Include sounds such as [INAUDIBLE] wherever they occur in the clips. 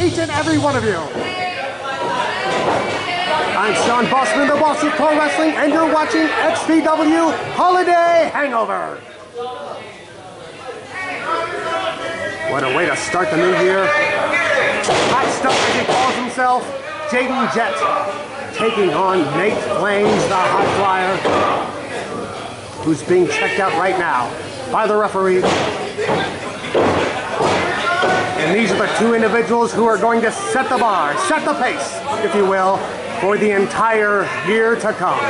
each and every one of you. I'm Sean Bossman, the Boss of Pro Wrestling, and you're watching XVW Holiday Hangover. What a way to start the new year. Hot stuff, as he calls himself, Jayden Jett, taking on Nate Flames, the Hot flyer, who's being checked out right now by the referee. And these are the two individuals who are going to set the bar, set the pace, if you will, for the entire year to come.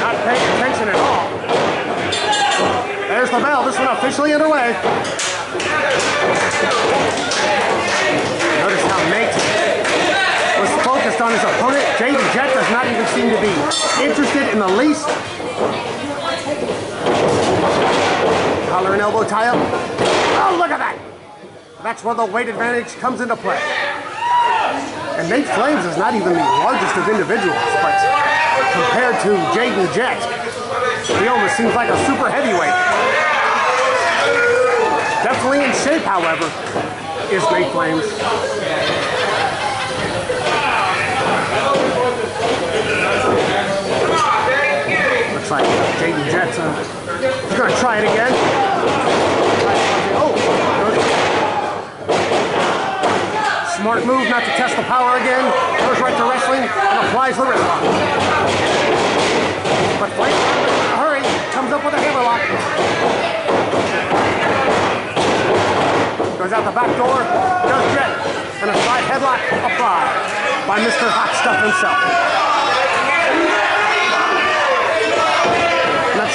Not paying attention at all. There's the bell. This one officially underway. Notice how his opponent. Jayden Jett does not even seem to be interested in the least. Collar and elbow tie up. Oh, look at that! That's where the weight advantage comes into play. And Nate Flames is not even the largest of individuals, but compared to Jayden Jett, he almost seems like a super heavyweight. Definitely in shape, however, is Nate Flames. Looks like Jayden Jett's uh, he's gonna try it again. Oh, Smart move not to test the power again. Goes right to wrestling and applies the wrist lock. But a hurry. Comes up with a hammerlock. Goes out the back door. Does Jett. And a side headlock applied by Mr. Hot Stuff himself.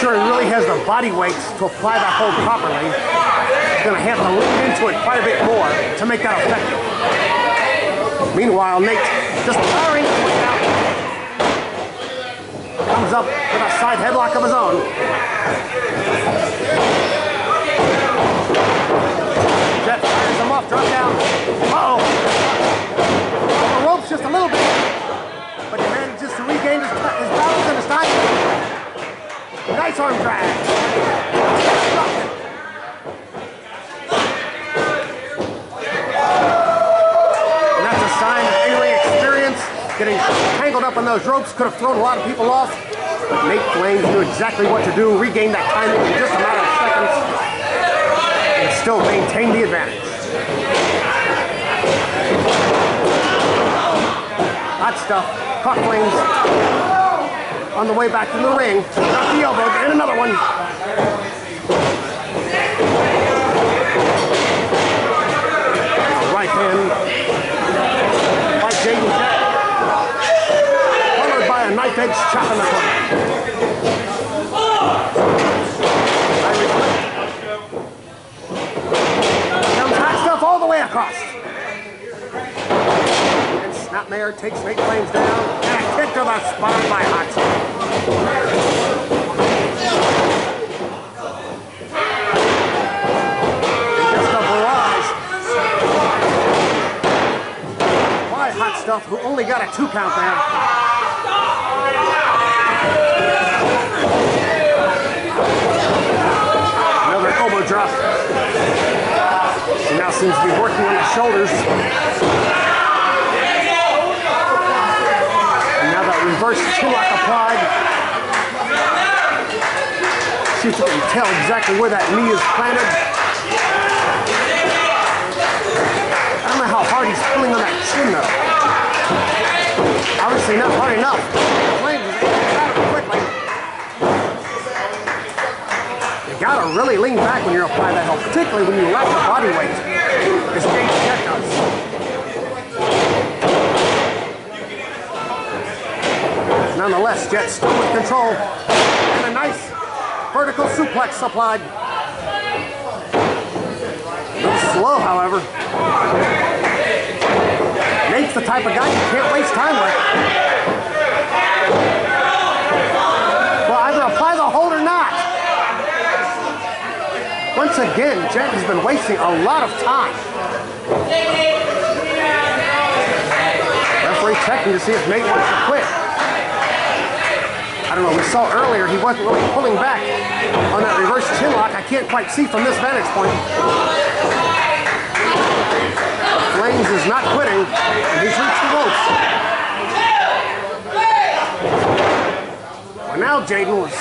Sure he really has the body weights to apply that hold properly. He's gonna have to lean into it quite a bit more to make that effective. Meanwhile, Nate just firing comes up with a side headlock of his own. Jett fires him off, drop down. Uh-oh. The ropes just a little bit, but he manages to regain his, his balance and his time. Nice arm drag. And that's a sign of A-Ring experience. Getting tangled up on those ropes could have thrown a lot of people off. But Nate Flames knew exactly what to do, regain that timing in just a matter of seconds, and still maintain the advantage. Hot stuff. Flames on the way back to the ring. Got the elbow and another one. Right hand by Jaden Jack. Followed by a knife edge chop in the corner. Comes hot stuff all the way across. Snapmare takes Nate Flames down. And a kick to the spine by Hot Stuff. Who only got a two count there. Another elbow drop. He now seems to be working on the shoulders. And now that reverse chin lock applied. See if you can tell exactly where that knee is planted. I don't know how hard he's pulling on that chin though. Obviously not hard enough. You gotta really lean back when you apply that hold, particularly when you lack the body weight. Jayden Jett does. Nonetheless, Jett still with control. And a nice vertical suplex applied. A little slow, however. Nate's the type of guy you can't waste time with. Well, either apply the hold or not. Once again, Jett has been wasting a lot of time. Referee checking to see if Nate wants to quit. I don't know, we saw earlier he wasn't really pulling back on that reverse chin lock. I can't quite see from this vantage point. Flames is not quitting, and he's reached the ropes. Well, now Jayden was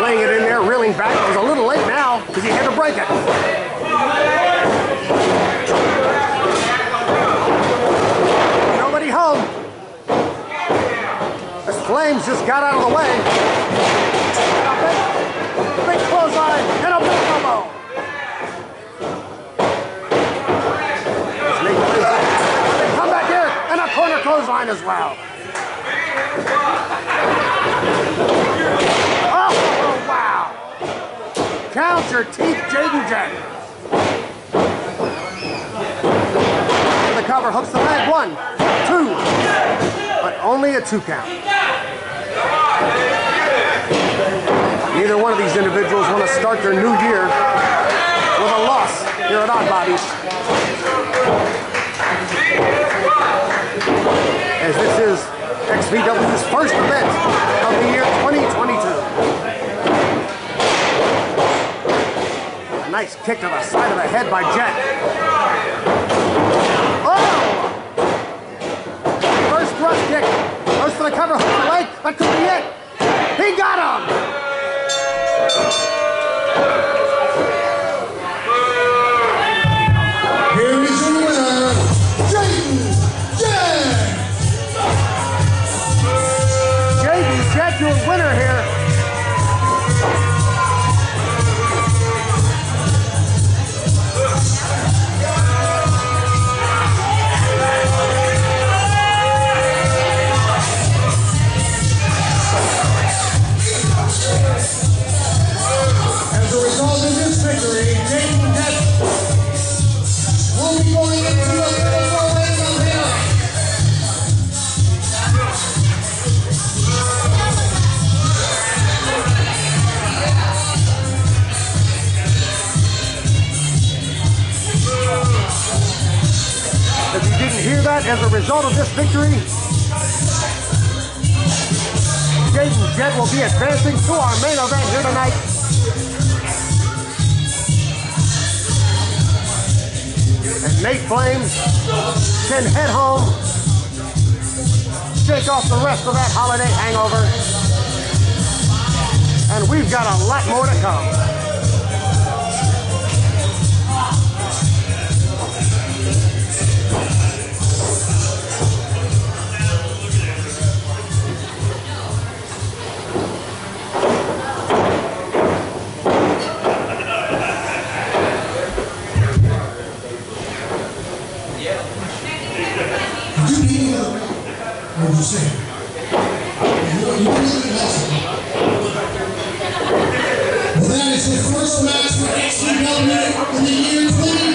laying it in there, reeling back. It was a little late now because he had to break it. Nobody home. As Flames just got out of the way. Big, clothesline and a big Flames. They come back here and a corner clothesline as well. Oh, wow. Count your teeth, Jayden. The cover hooks the leg. One, two, but only a two count. Neither one of these individuals want to start their new year with a loss here at Oddbody's. As this is XVW's first event of the year 2022. A nice kick to the side of the head by Jett. Oh! First thrust kick. Goes for the cover. That could be. He got him. Here is your winner, Jayden Jayden your winner that, as a result of this victory, Jayden Jett will be advancing to our main event here tonight. And Nate Flames can head home, shake off the rest of that holiday hangover, and we've got a lot more to come. That is the first match for XVW in the year 2022.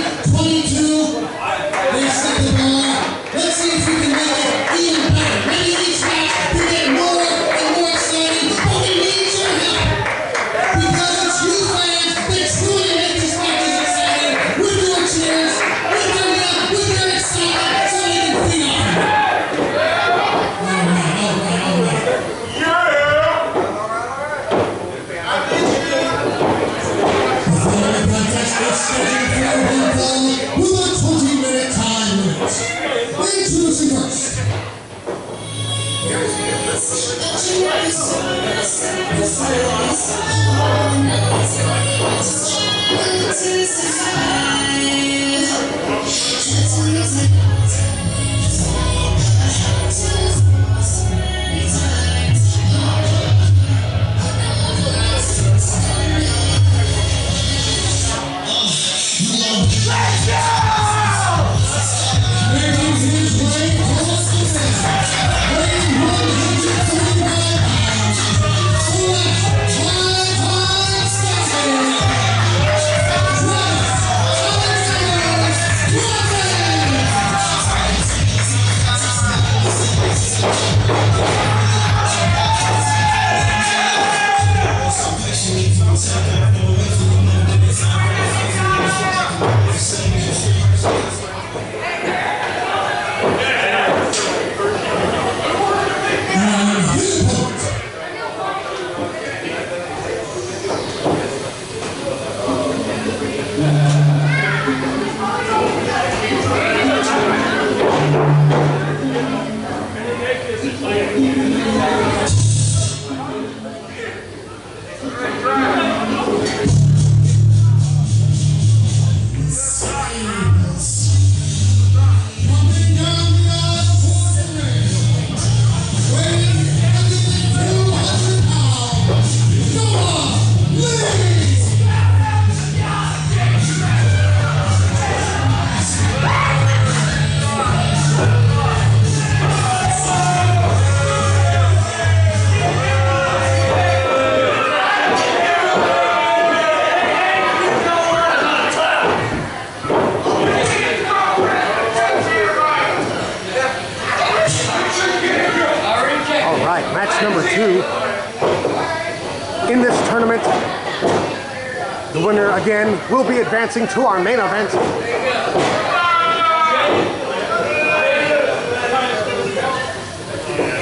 Advancing to our main event.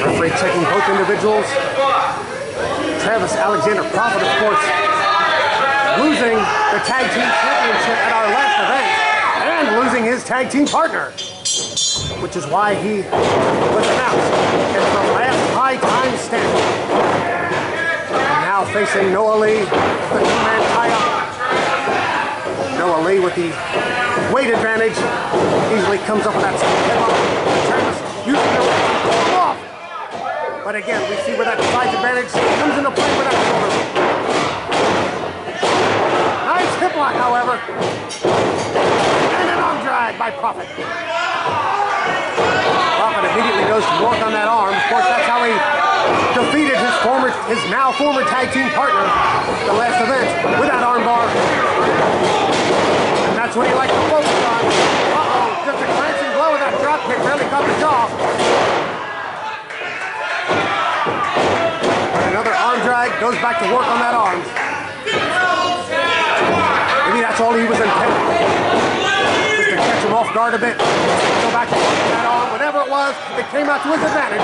Referee checking both individuals. Travis Alexander Profit, of course, losing the tag team championship at our last event and losing his tag team partner which is why he was announced as the last high time stamp. Now facing Noah Lee, the two-man tie-up. Noah Lee with the weight advantage easily comes up with that headlock. Travis to pull off. But again, we see where that size advantage comes into play with that shoulder. Nice hip lock, however. And an arm drag by Profit. Profit immediately goes to work on that arm. Of course, that's how he defeated his former, his now former tag team partner the last event with that arm bar. That's what he likes to focus on. Uh-oh, just a glancing blow with that drop kick really the jaw. And another arm drag, goes back to work on that arm. Maybe that's all he was intending. Just to catch him off guard a bit. Go back to work on that arm. Whatever it was, it came out to his advantage.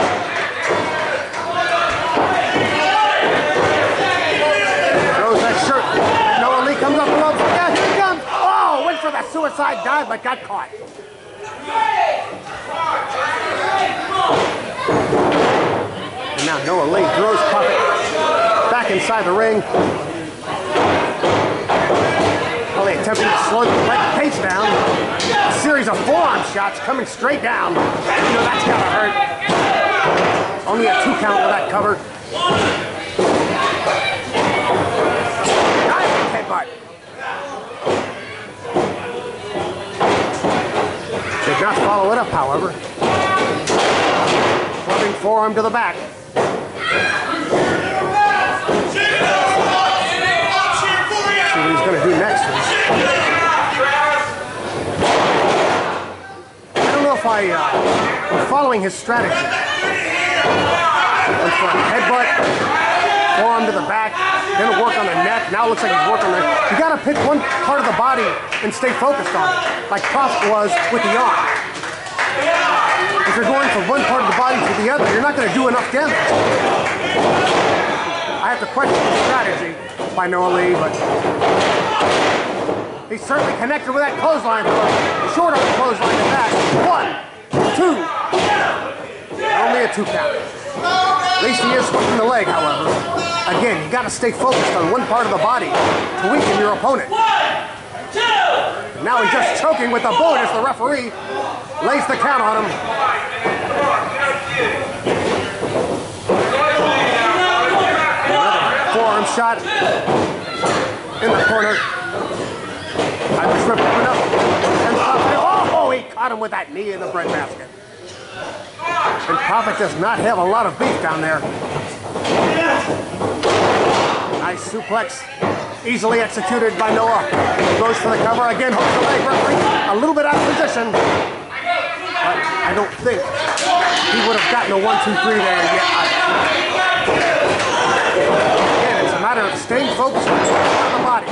Throws that shirt. Noah Lee comes up and loves Went that suicide dive, but got caught. And now Noah Lee throws Puppet back inside the ring. Probably attempting to slow the pace down. A series of forearm shots coming straight down. You know that's gotta hurt. Only a two count with that cover. Not follow it up, however. Clubbing forearm to the back. See what he's gonna do next. I don't know if I uh, am following his strategy. Headbutt, forearm to the back, then work on the neck. Now it looks like he's working there. You gotta pick one part of the body and stay focused on it, like Profit was with the arm. If you're going from one part of the body to the other, you're not gonna do enough damage. I have to question the strategy by Noah Lee, but he certainly connected with that clothesline. Short of the clothesline to that. One, two. Only a two count. At least he is hooking the leg, however. Again, you got to stay focused on one part of the body to weaken your opponent. Now he's just choking with the boot as the referee lays the count on him. Forearm shot in the corner. Irish whip coming up. And Profit, oh, oh, he caught him with that knee in the breadbasket. And Profit does not have a lot of beef down there. Nice suplex. Easily executed by Noah. Goes for the cover. Again, hooks the leg. Referee a little bit out of position. But I don't think he would have gotten a one, two, three there yet. Again, it's a matter of staying focused on the body.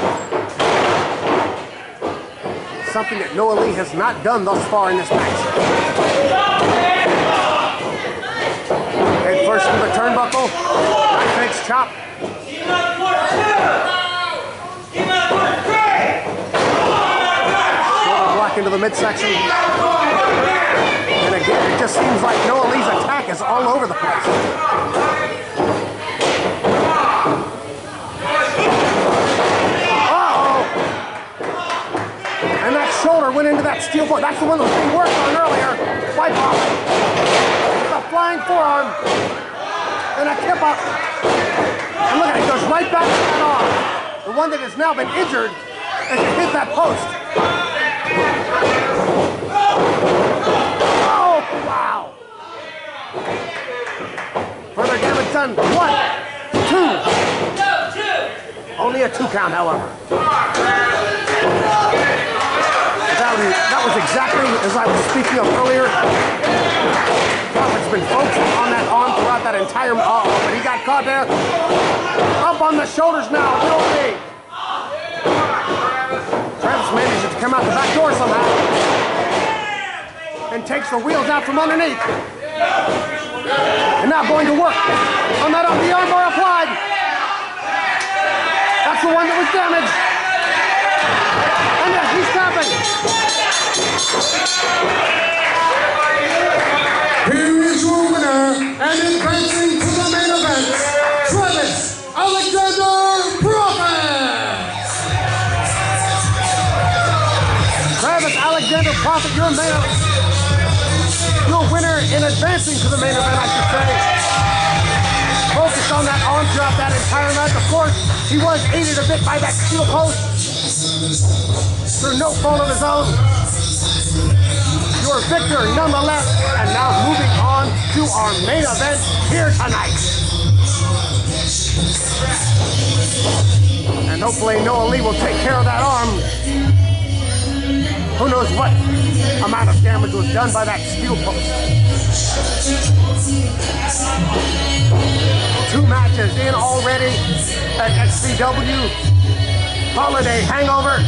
Something that Noah Lee has not done thus far in this match. First to the turnbuckle. Nice fakes chop. Shoulder block into the midsection. And again, it just seems like Noah Lee's attack is all over the place. And that shoulder went into that steel board. That's the one that was being worked on earlier. Wipe off. Flying forearm. And a kip up. And look at it, goes right back to that arm. The one that has now been injured as it hit that post. Oh, wow. Further damage done. One, two. Only a two count, however. That was exactly as I was speaking of earlier. Profit's been focusing on that arm throughout that entire. Oh, but he got caught there. Up on the shoulders now, will be. Travis manages to come out the back door somehow. And takes the wheels out from underneath. And now going to work on that up the armbar applied. That's the one that was damaged. And yes, he's tapping. Alexander Profit, your man, your winner in advancing to the main event, I should say. Focused on that arm drop that entire night. Of course, he was aided a bit by that steel post through no fault of his own. Your victor, nonetheless, and now moving on to our main event here tonight. And hopefully Noah Lee will take care of that arm who knows what amount of damage was done by that steel post. Two matches in already at XVW. Holiday hangover.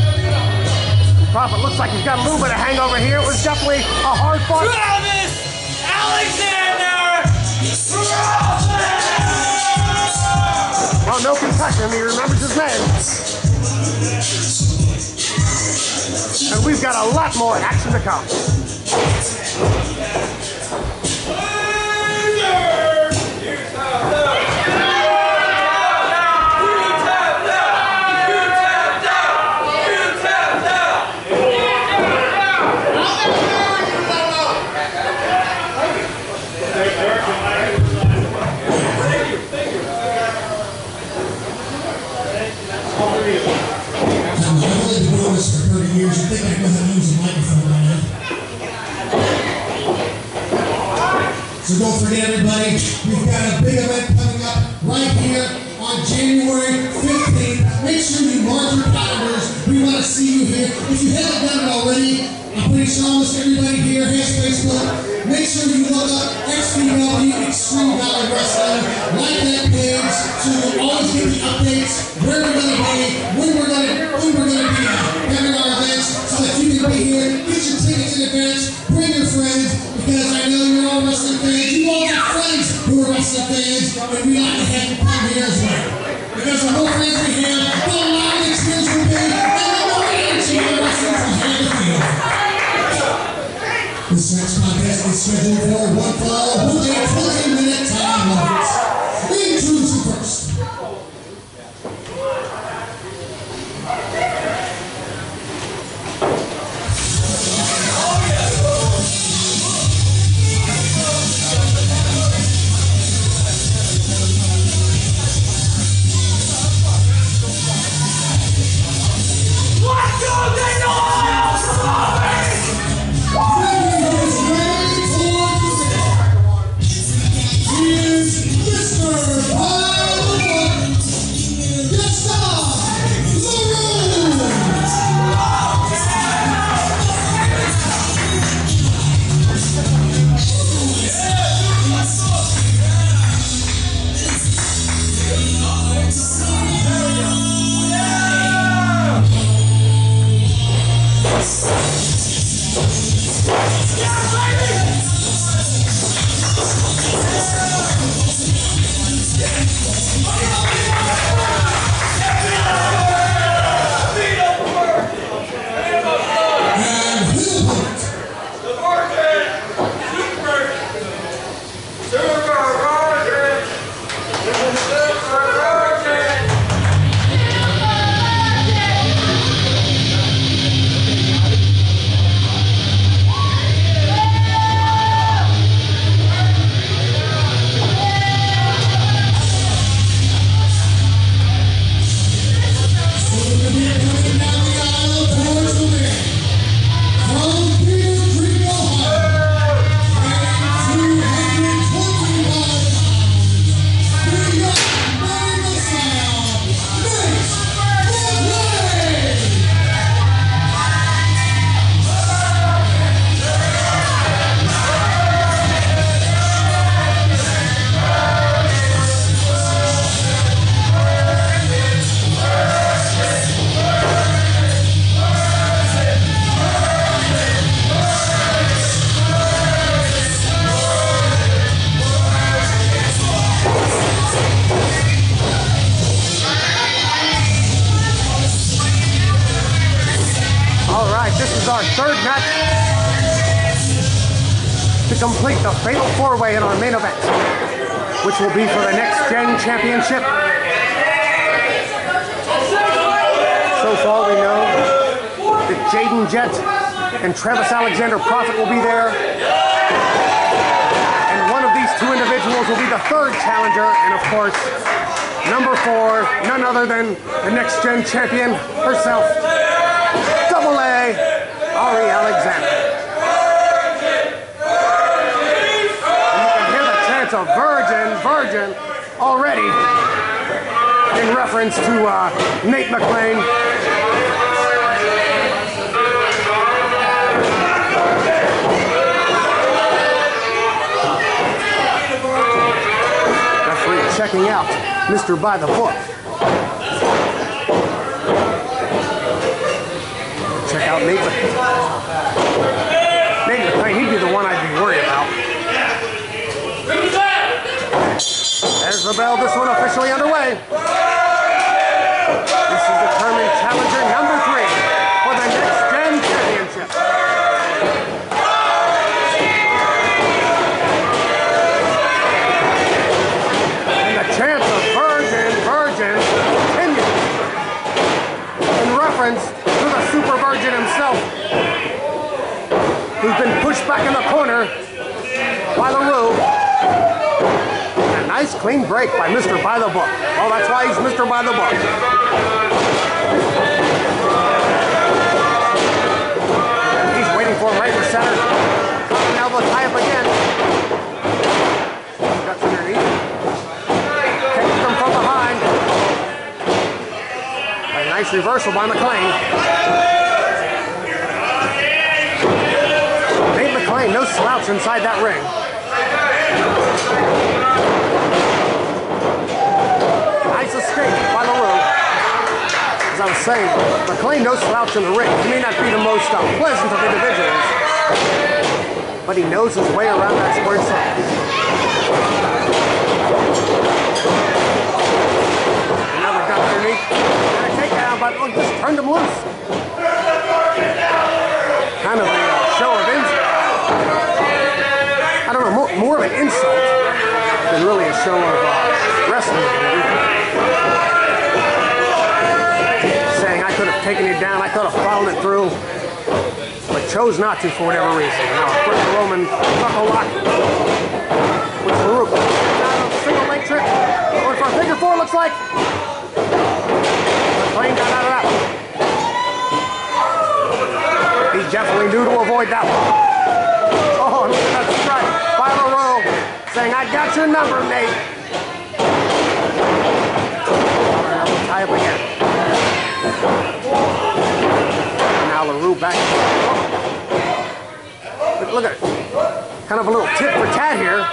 Profit looks like he's got a little bit of hangover here. It was definitely a hard fight. Travis Alexander Profit! Well, no concussion. He remembers his name and we've got a lot more action to come. almost everybody here has Facebook. Gen champion herself, Double A, Arie Alexander. And you can hear the chant of Virgin, Virgin already in reference to uh, Nate McClain. Referee checking out Mr. By the Book. Check out Nate. Mc- Nate McClain, he'd be the one I'd be worried about. There's the bell, this one officially underway. This is determined challenger number three for the Next Gen Championship. And the chance of Virgin, Virgin continues. In reference to the Super Virgin himself, who's been pushed back in the corner by LaRue. A nice clean break by Mr. By the Book. Oh, that's why he's Mr. By the Book. He's waiting for him right in the center. An elbow tie up again. Guts underneath. Takes them from behind. A nice reversal by McClain. Nate no slouch inside that ring. Nice escape by LaRue. As I was saying, McClain no slouch in the ring. He may not be the most uh, pleasant of individuals, but he knows his way around that squared circle. Another duck underneath. And a takedown, but look, just turned him loose. Kind of a show of insult. I don't know, more, more of an insult than really a show of uh, wrestling. Saying I could have taken it down, I could have followed it through, but chose not to for whatever reason. Now, first Roman knuckle lock with Farouk. Single leg trip. Going for a figure four, looks like. McClain got out of that one. He definitely knew to avoid that one. Oh, look at that strike by LaRue saying, I got your number, Nate. Tie up again. Now LaRue back. Look, look at it. Kind of a little tit for tat here.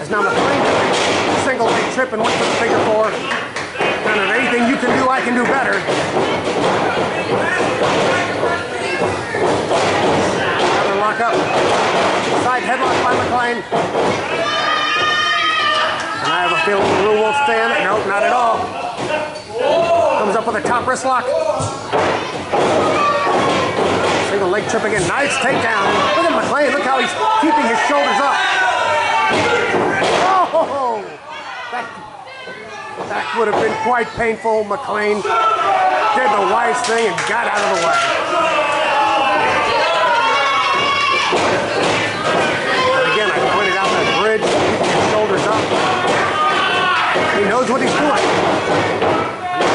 As now McClain single leg trip and went for the figure four. Kind of anything you can do, I can do better. Lock up. Side headlock by McClain. And I have a feeling LaRue won't stand. Nope, not at all. Comes up with a top wrist lock. Single leg trip again. Nice takedown. Look at McClain. Look how he's keeping his shoulders up. Oh! That, that would have been quite painful. McClain did the wise thing and got out of the way. But again, I pointed out that bridge, keeping his shoulders up. He knows what he's doing.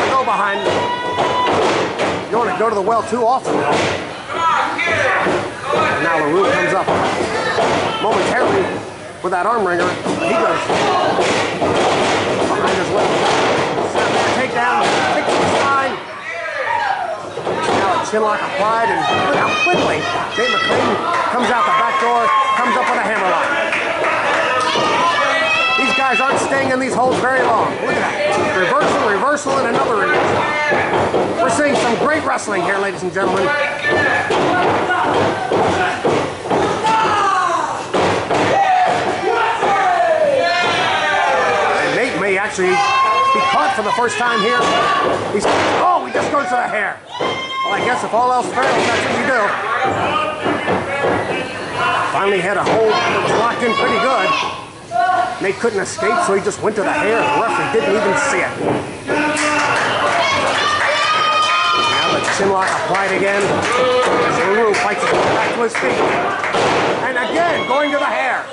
Go behind. You want to go to the well too often, though. And now LaRue comes up momentarily with that arm wringer. He goes behind his that takedown, kick to the spine. Now a chin lock applied, and look how quickly Dave McClain comes out the back door, comes up with a hammer lock. These guys aren't staying in these holds very long. Look at that. Reversal, reversal, and another reversal. We're seeing some great wrestling here, ladies and gentlemen. And Nate may actually be caught for the first time here. He's, oh, he just goes to the hair. Well, I guess if all else fails, that's what you do. Finally had a hold that was locked in pretty good. Nate couldn't escape, so he just went to the hair. The referee didn't even see it. Now the chin lock applied again. As fights his way back to his feet. And again, going to the hair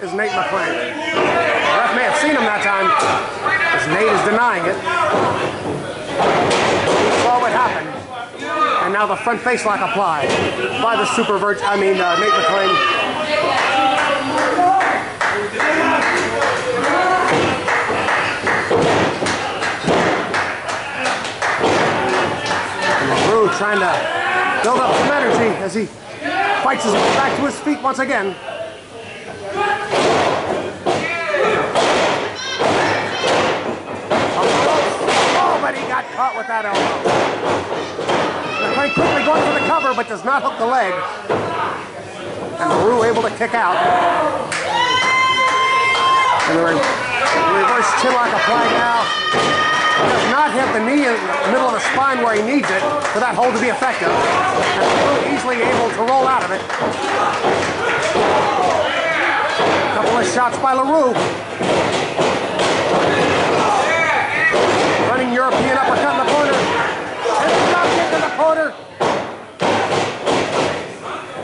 is Nate McClain. The ref may have seen him that time, as Nate is denying it. Saw what happened. And now the front face lock applied by the super virgin, I mean, uh, Nate McClain. Drew trying to build up some energy as he fights his way back to his feet once again. Oh, but he got caught with that elbow. McClain quickly going for the cover, but does not hook the leg. And Drew able to kick out. And the reverse chinlock applied now. Does not hit the knee in the middle of the spine where he needs it for that hold to be effective. And easily able to roll out of it. Couple of shots by LaRue. Running European uppercut in the corner. And a drop kick in the corner.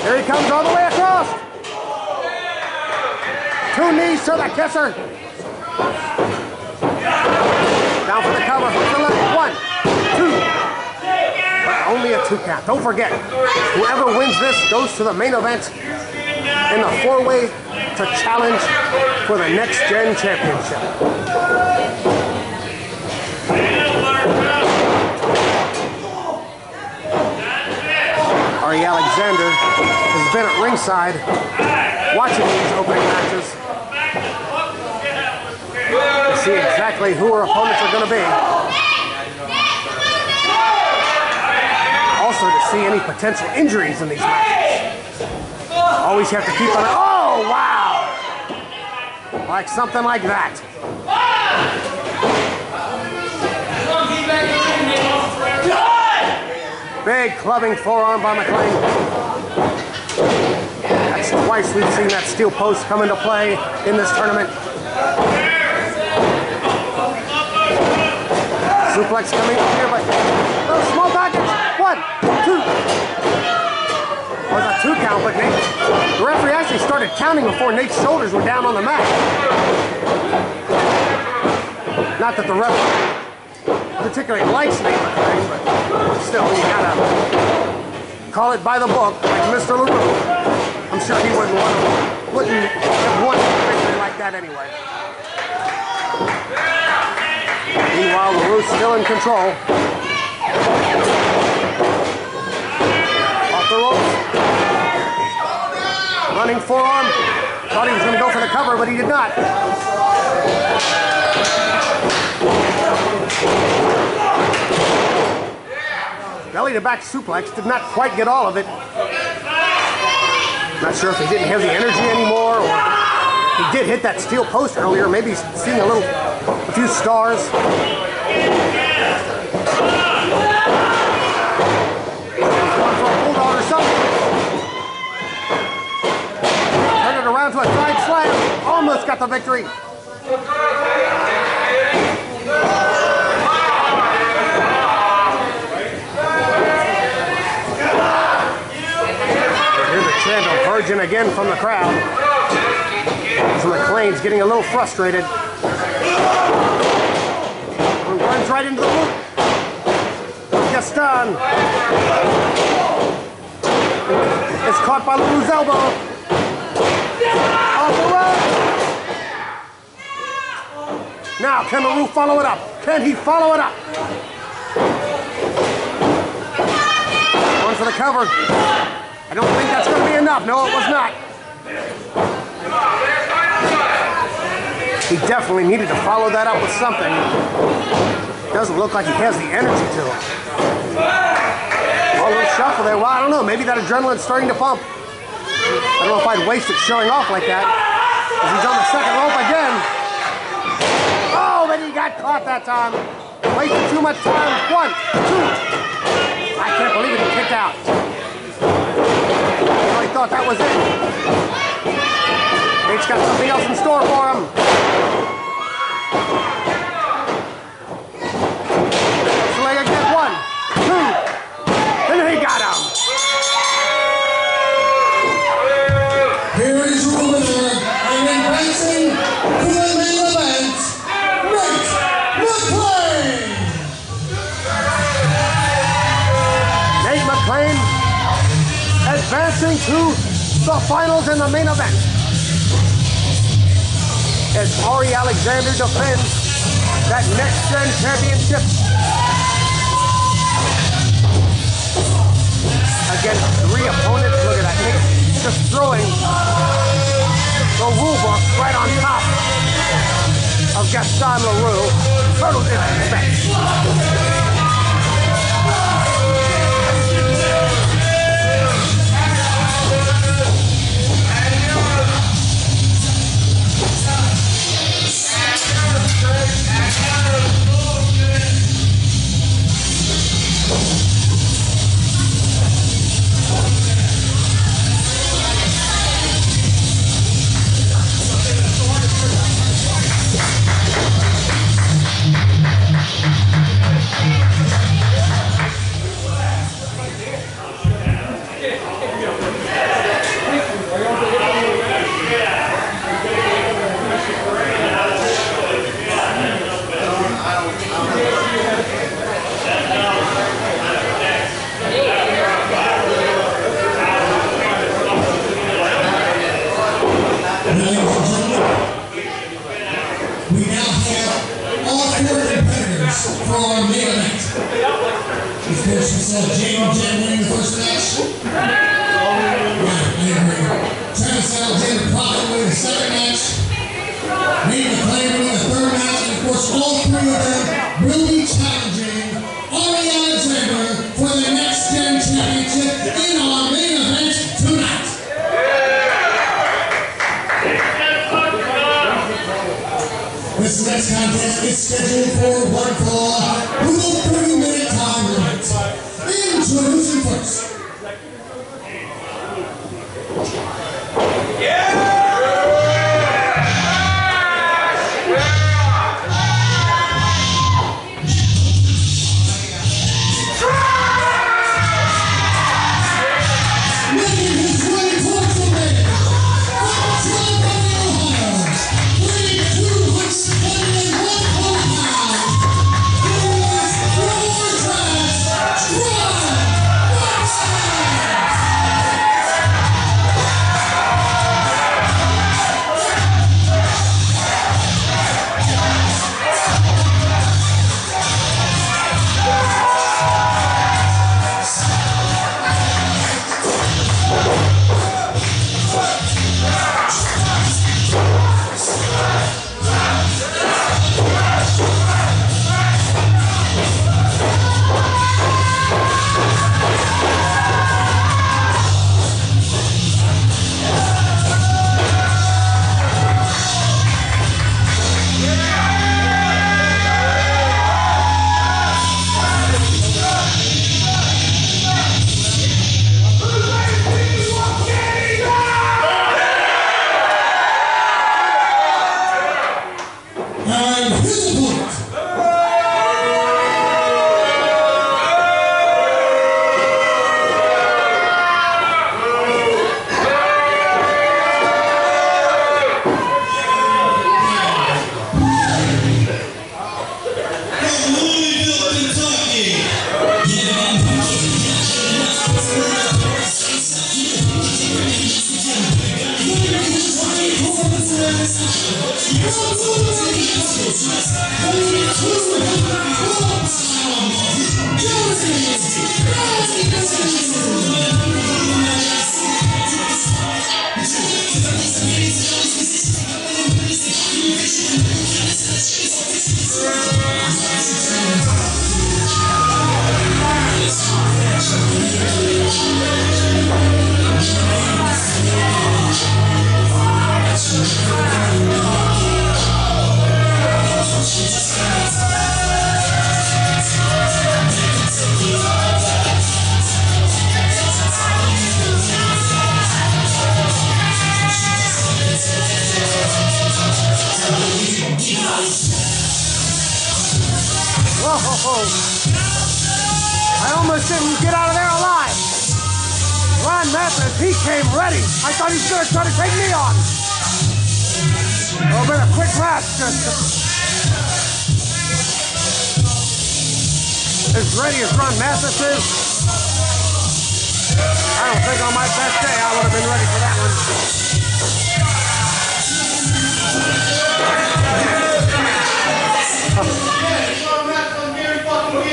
Here he comes all the way across. Two knees to the kisser. Down for the cover. Leg. One, two. But only a two count. Don't forget, whoever wins this goes to the main event in the four-way to challenge for the next gen championship. Arie Alexander has been at ringside watching these opening matches to see exactly who our opponents are going to be. Also to see any potential injuries in these matches. Always have to keep an Oh, wow! Like something like that. Big clubbing forearm by McClain. That's twice we've seen that steel post come into play in this tournament. Suplex coming up here, but oh, small package. One, two. Was a two count, but Nate, the referee actually started counting before Nate's shoulders were down on the mat. Not that the referee particularly likes Nate but still, you gotta call it by the book, like Mr. LaRue. I'm sure he wouldn't want to, wouldn't have won like that anyway. Meanwhile, LaRue's still in control. Off the ropes. Running forearm. Thought he was going to go for the cover, but he did not. Belly to back suplex, did not quite get all of it. Not sure if he didn't have the energy anymore or he did hit that steel post earlier. Maybe he's seeing a little, a few stars. Turn it around to a side slam. Almost got the victory. Chant of Virgin again from the crowd. As McClain's getting a little frustrated. Runs right into the loop. Gaston It's caught by LaRue's elbow. Off the rope. Now, can LaRue follow it up? Can he follow it up? One for the cover. I don't think that's going to be enough. No, it was not. He definitely needed to follow that up with something. Doesn't look like he has the energy to it. A little shuffle there. Well, I don't know. Maybe that adrenaline's starting to pump. I don't know if I'd waste it showing off like that. He's on the second rope again. Oh, but he got caught that time. Wasted too much time. One, two. I can't believe it. He kicked out. I thought that was it. Nate's got something else in store for him. Leg again. One, two, and he got him. Here is your winner and advancing to the main event, Nate McClain. Nate McClain advancing to the finals in the main event. As Arie Alexander defends that next gen championship against three opponents. Look at that. Nate just throwing the rule right on top of Gaston LaRue. Total disrespect.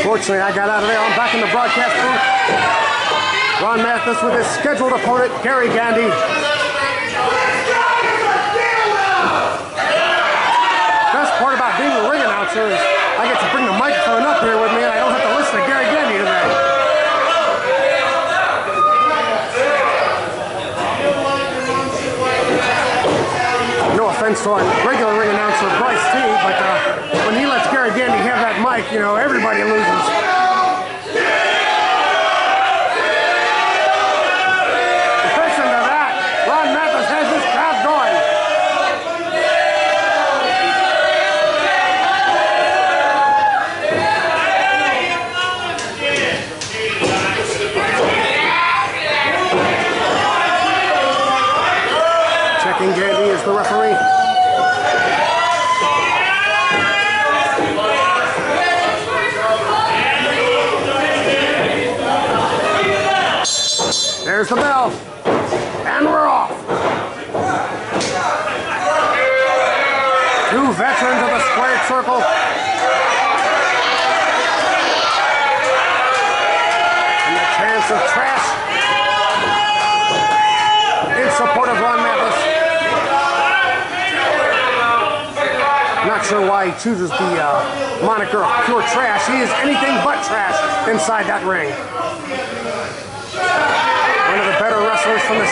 Unfortunately, I got out of there. I'm back in the broadcast booth. Ron Mathis with his scheduled opponent, Gary Gandy. Best part about being a ring announcer is I get to bring the microphone up here with me and I don't have to listen to Gary Gandy tonight. No offense to our regular ring announcer, Bryce T, but uh, when he again, you have that mic, you know, everybody loses. the bell, and we're off. Two veterans of the squared circle. And the chance of trash. in support of Ron Mathis. Not sure why he chooses the uh, moniker of pure trash. He is anything but trash inside that ring.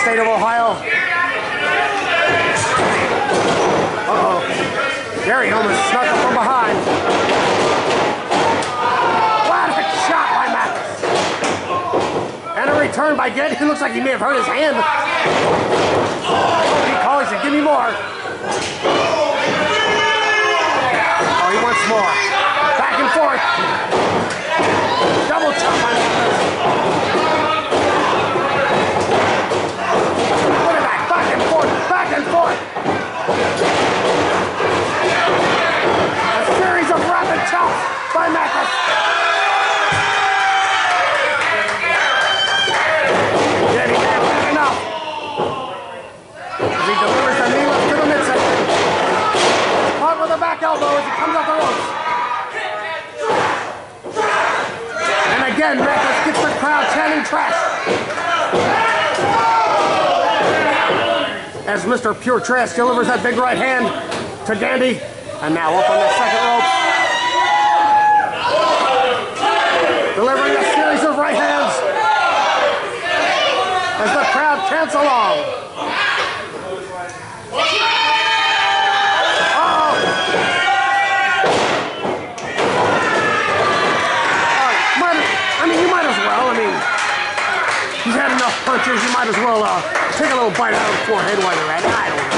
State of Ohio. Uh-oh. Gary almost snuck up from behind. What a shot by Mathis. And a return by Getty. He looks like he may have hurt his hand. He calls it. Give me more. Oh, he wants more. Back and forth. Double chop by Mathis. Look at that. Back and forth. Back and forth. A series of rapid chops by Mathis. Getty can't get enough. As he delivers the knee to the midsection. Caught with a back elbow as he comes off the ropes. And again, Mathis gets the crowd chanting trash. As Mr. Pure Trash delivers that big right hand to Gandy. And now up on the second rope. Delivering a series of right hands. As the crowd chants along. Uh-oh. Uh, might- I mean, you might as well. I mean, he's had enough punches. You might as well uh, take a little bite out of the forehead while you're at it. I don't know.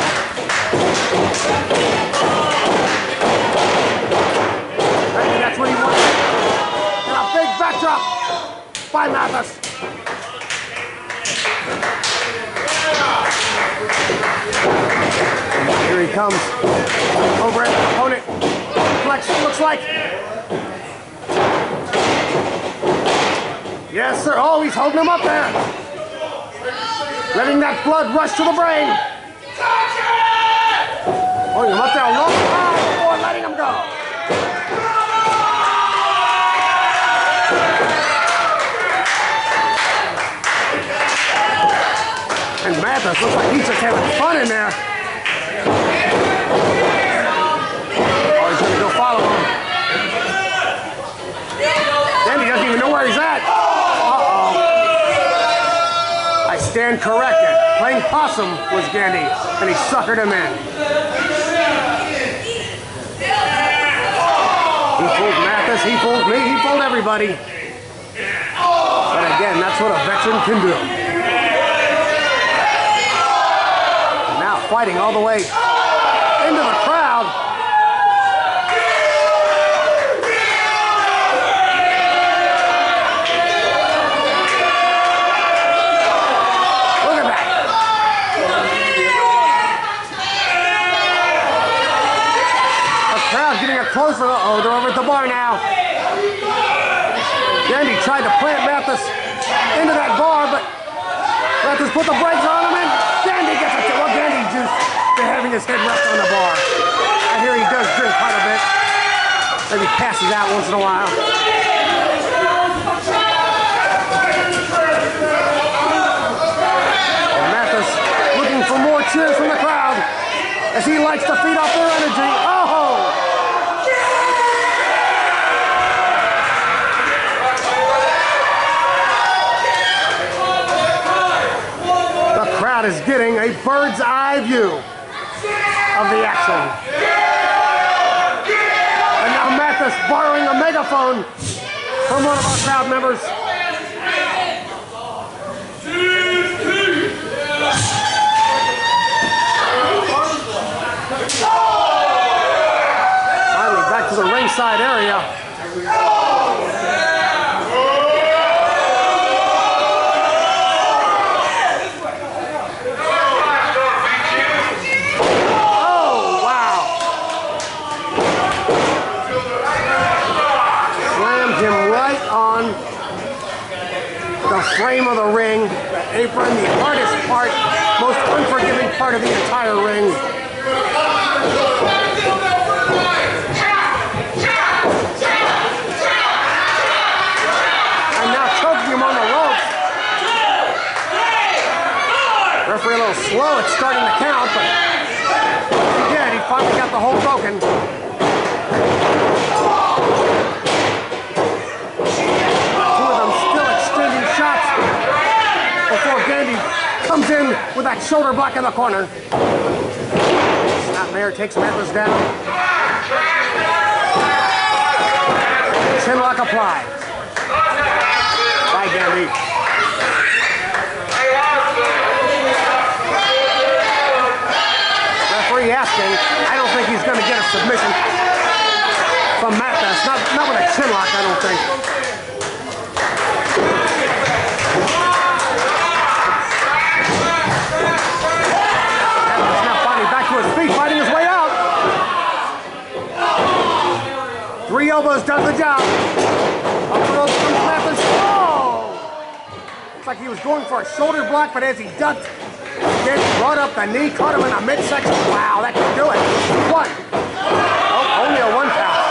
That's what he wanted. And a big backdrop by Mathis. Here he comes. Over at the opponent. Flex looks like. Yes, sir. Oh, he's holding him up there. Letting that blood rush to the brain. Oh, up there a long time before letting him go. And Mathis looks like he's just having fun in there. Oh, he's gonna go follow him. Then he doesn't even know where he's at. Uh-oh. I stand corrected. Playing possum was Gandy, and he suckered him in. He fooled Mathis, he fooled me, he fooled everybody. But again, that's what a veteran can do. Now fighting all the way into the crowd. Look at that. A crowd getting a closer. They're over at the bar now. Gandy tried to plant Mathis into that bar, but Mathis put the brakes on him and Gandy gets it. Well, Gandy just having his head rest on the bar. I hear he does drink quite a bit. Maybe passes out once in a while. Mathis looking for more cheers from the crowd as he likes to feed off their energy. Oh! The crowd is getting a bird's eye view of the action. And now Mathis borrowing a megaphone from one of our crowd members. Finally back to the ringside area. from the hardest part, most unforgiving part of the entire ring. And now choking him on the ropes. Referee a little slow, it's starting to count, but again, he finally got the hole broken. Comes in with that shoulder block in the corner. Snapmare takes Mathis down. Chinlock applied. By Gandy. Referee asking, I don't think he's going to get a submission from Mathis. Not, not with a chinlock, I don't think. Mathis now his feet, fighting his way out. Three elbows does the job. Up Mathis. Oh! Looks like he was going for a shoulder block, but as he ducked, Dick brought up the knee, caught him in the midsection. Wow, that could do it. One. Oh, only a one count.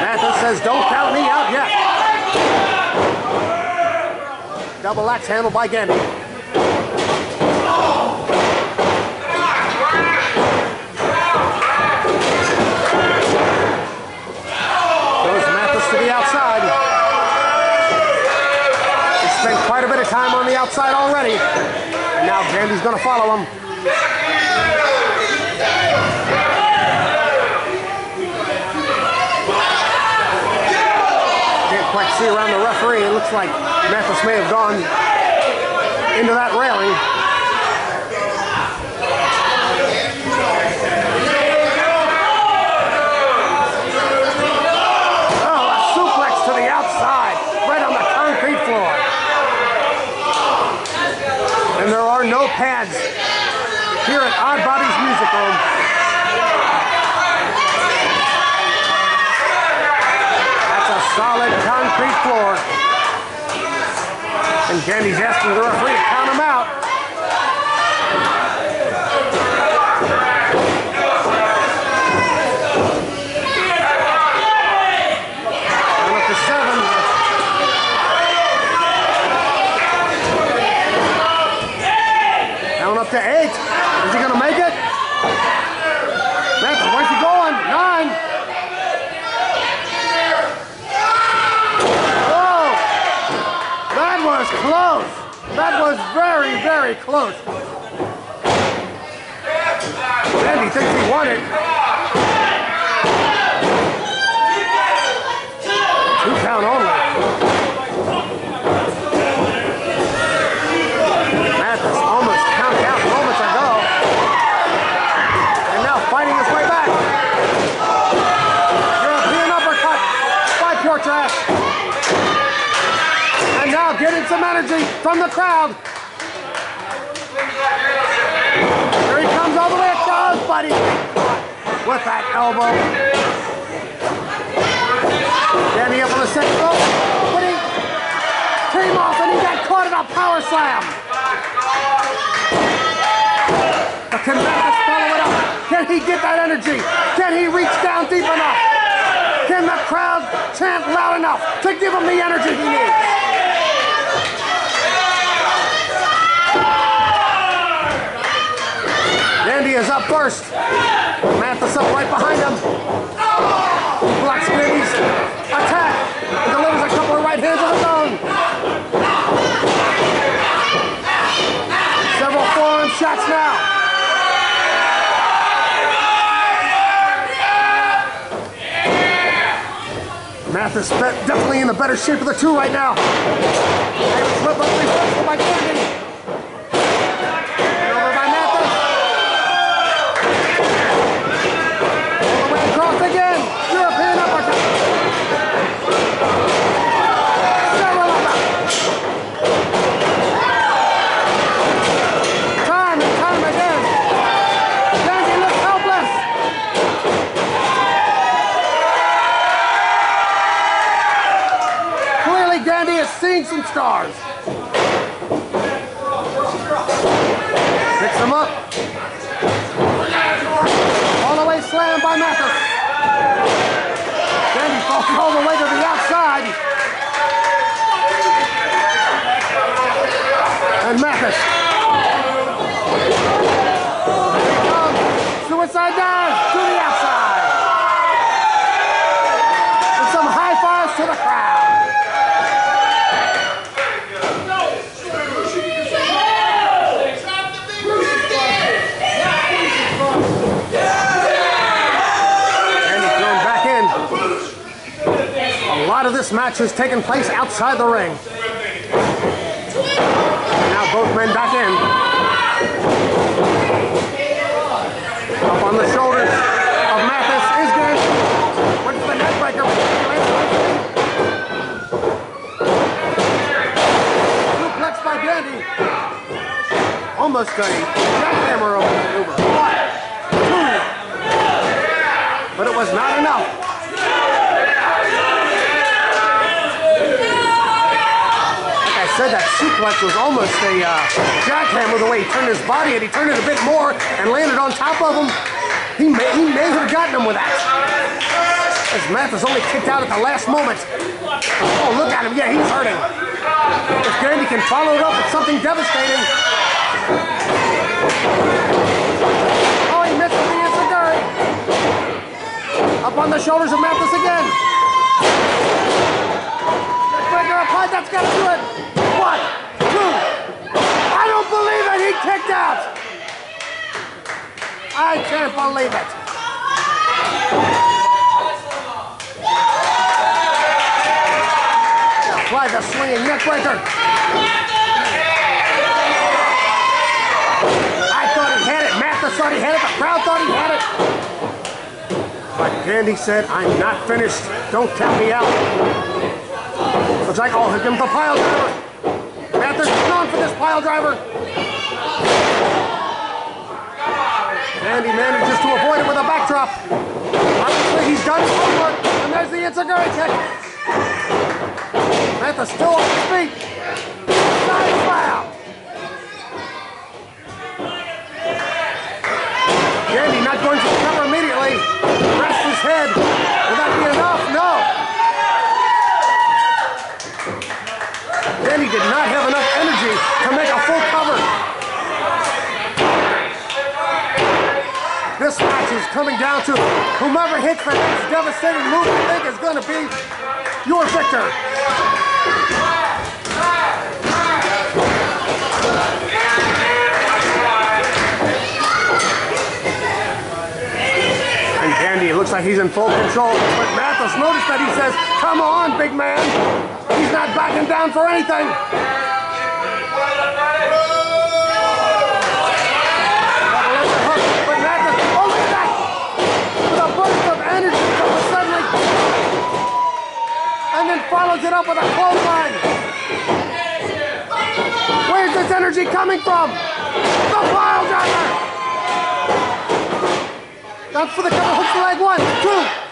Mathis says, don't count me out yet. Double axe handled by Gandy. Goes Mathis to the outside. He spent quite a bit of time on the outside already. Now Gandy's going to follow him. Can't quite see around the referee. It looks like Mathis may have gone into that railing. Oh, a suplex to the outside, right on the concrete floor. And there are no pads here at Oddbody's Music Room. That's a solid concrete floor. And Gandy's asking the referee to count him out. Down up to seven. Down up to eight. Is he gonna make it? Mathis, where's he going? Nine. Whoa! That was close. That was close. Andy thinks he won it. Two count only. Mathis almost out moments ago. And now fighting his way back. European uppercut. And now getting some energy from the crowd. Here he comes all the way buddy. With that elbow. Danny up on the second rope. But he came off and he got caught in a power slam. But can Mathis follow it up? Can he get that energy? Can he reach down deep enough? Can the crowd chant loud enough to give him the energy he needs? Andy is up first. Mathis up right behind him. Blocks Andy's attack. and Delivers a couple of right hands of his own. Several forearm shots now. Mathis definitely in the better shape of the two right now. David slip up reversal by Kennedy. And over by Mathis. All the way across again. European uppercut. Several uppercuts. Time and time again. Gandy looks helpless. Clearly, Gandy is seeing some stars. Picks him up. All the way slammed by Mathis. Gandy falls all the way to the comes. Suicide dive to the outside. And some high fives to the crowd. And he's thrown back in. A lot of this match has taken place outside the ring. Both men back in. Up on the shoulders of Mathis is good. Went for the neck breaker. Suplex by Gandy. Almost a jackhammer over maneuver. One, two. But it was not enough. Like I said, that suplex was almost a uh, jackhammer the way he turned his body and he turned it a bit more and landed on top of him. He may, he may have gotten him with that. As Mathis only kicked out at the last moment. Oh, look at him. Yeah, he's hurting. If Gandy can follow it up with something devastating. Oh, he missed the Enziguri. Up on the shoulders of Mathis again. Breaker gotta do it. One, two. I don't believe it, he kicked out. I can't believe it. Apply the swinging neck breaker. I thought he had it. Mathis thought he had it. The crowd thought he had it. But Gandy said, I'm not finished. Don't count me out. Looks like, oh, here comes the pile driver. Going for this pile driver. And he manages to avoid it with a backdrop. Obviously, he's done his homework. And there's the Enziguri kick. Mathis still on his feet. Side slam. Gandy not going the cover immediately. Rest his head. Will that be enough? No. Gandy did not have enough energy to make a full cover. This match is coming down to whomever hits the next devastating move I think is going to be your victor. And Gandy, it looks like he's in full control. But Mathis noticed that he says, come on, big man. He's not backing down for anything. Follows it up with a clothesline. Where's this energy coming from? The pile driver! Down for the cover, hooks the leg, one, two,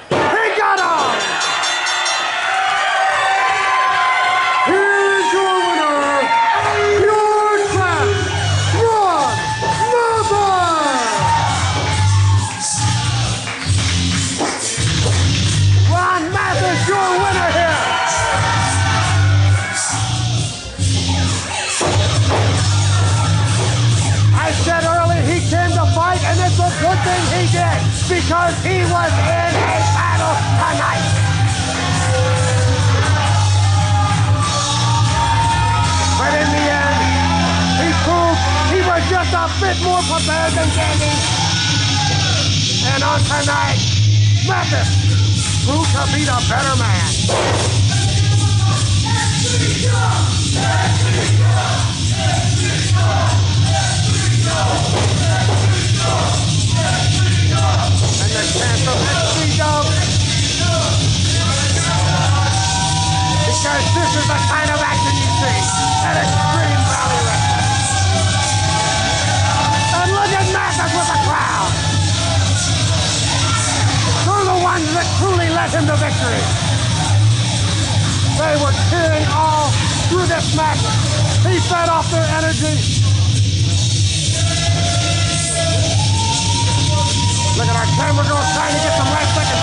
just a bit more prepared than Gandy. And on tonight, Mathis proved to be the better man. And the chance of. Because this is the kind of action you see at Extreme Mathis the crowd. They're the ones that truly led him to victory. They were cheering all through this match. He fed off their energy. Look at our camera girl trying to get some last second.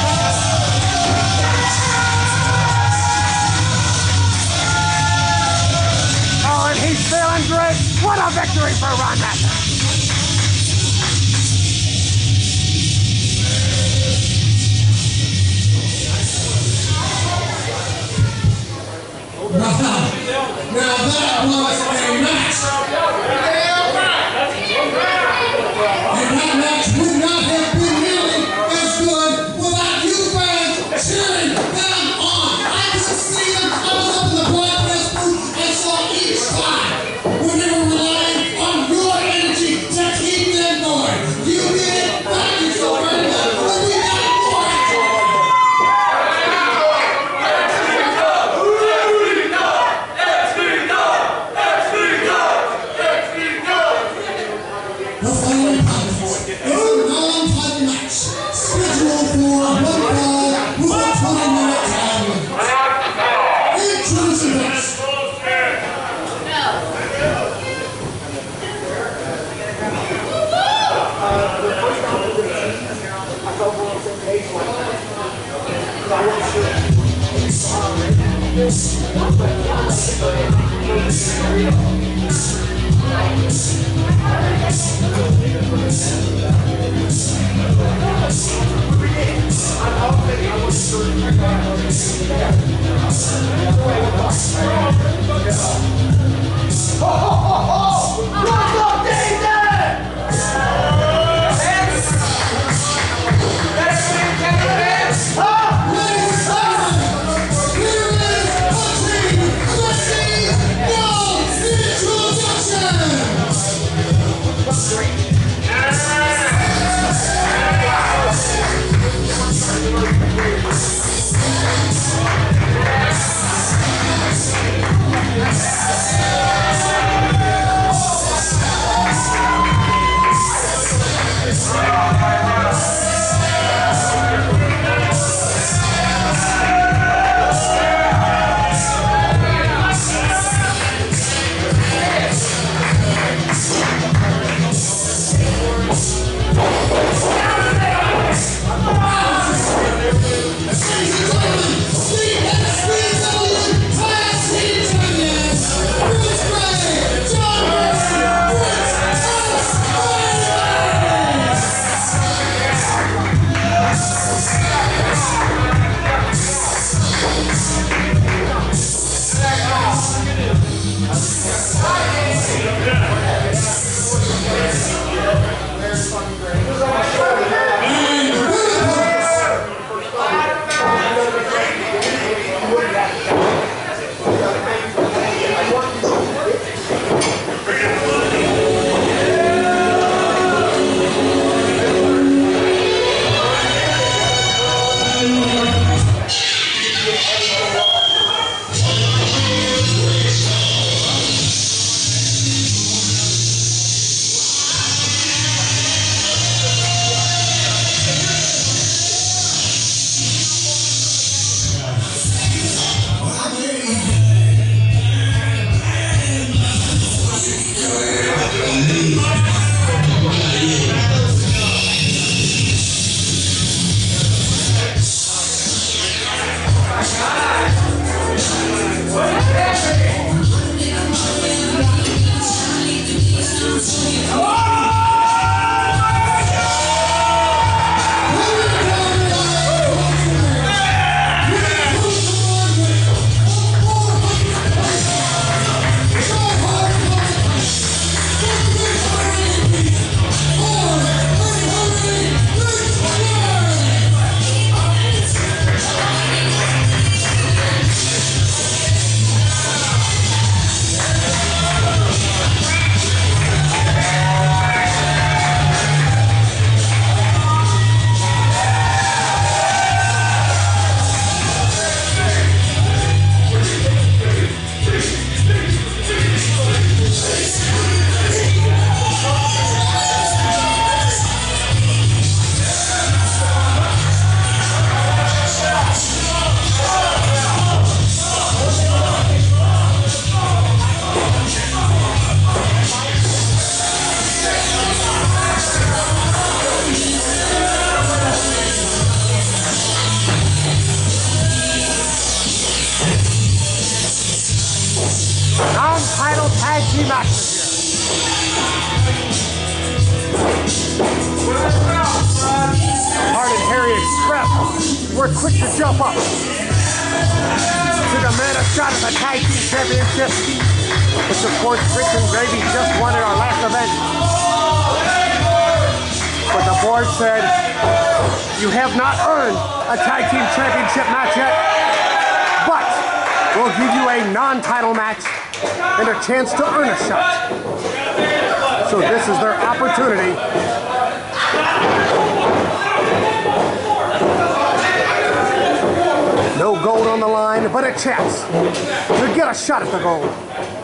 Oh, and he's feeling great. What a victory for Ron Mathis!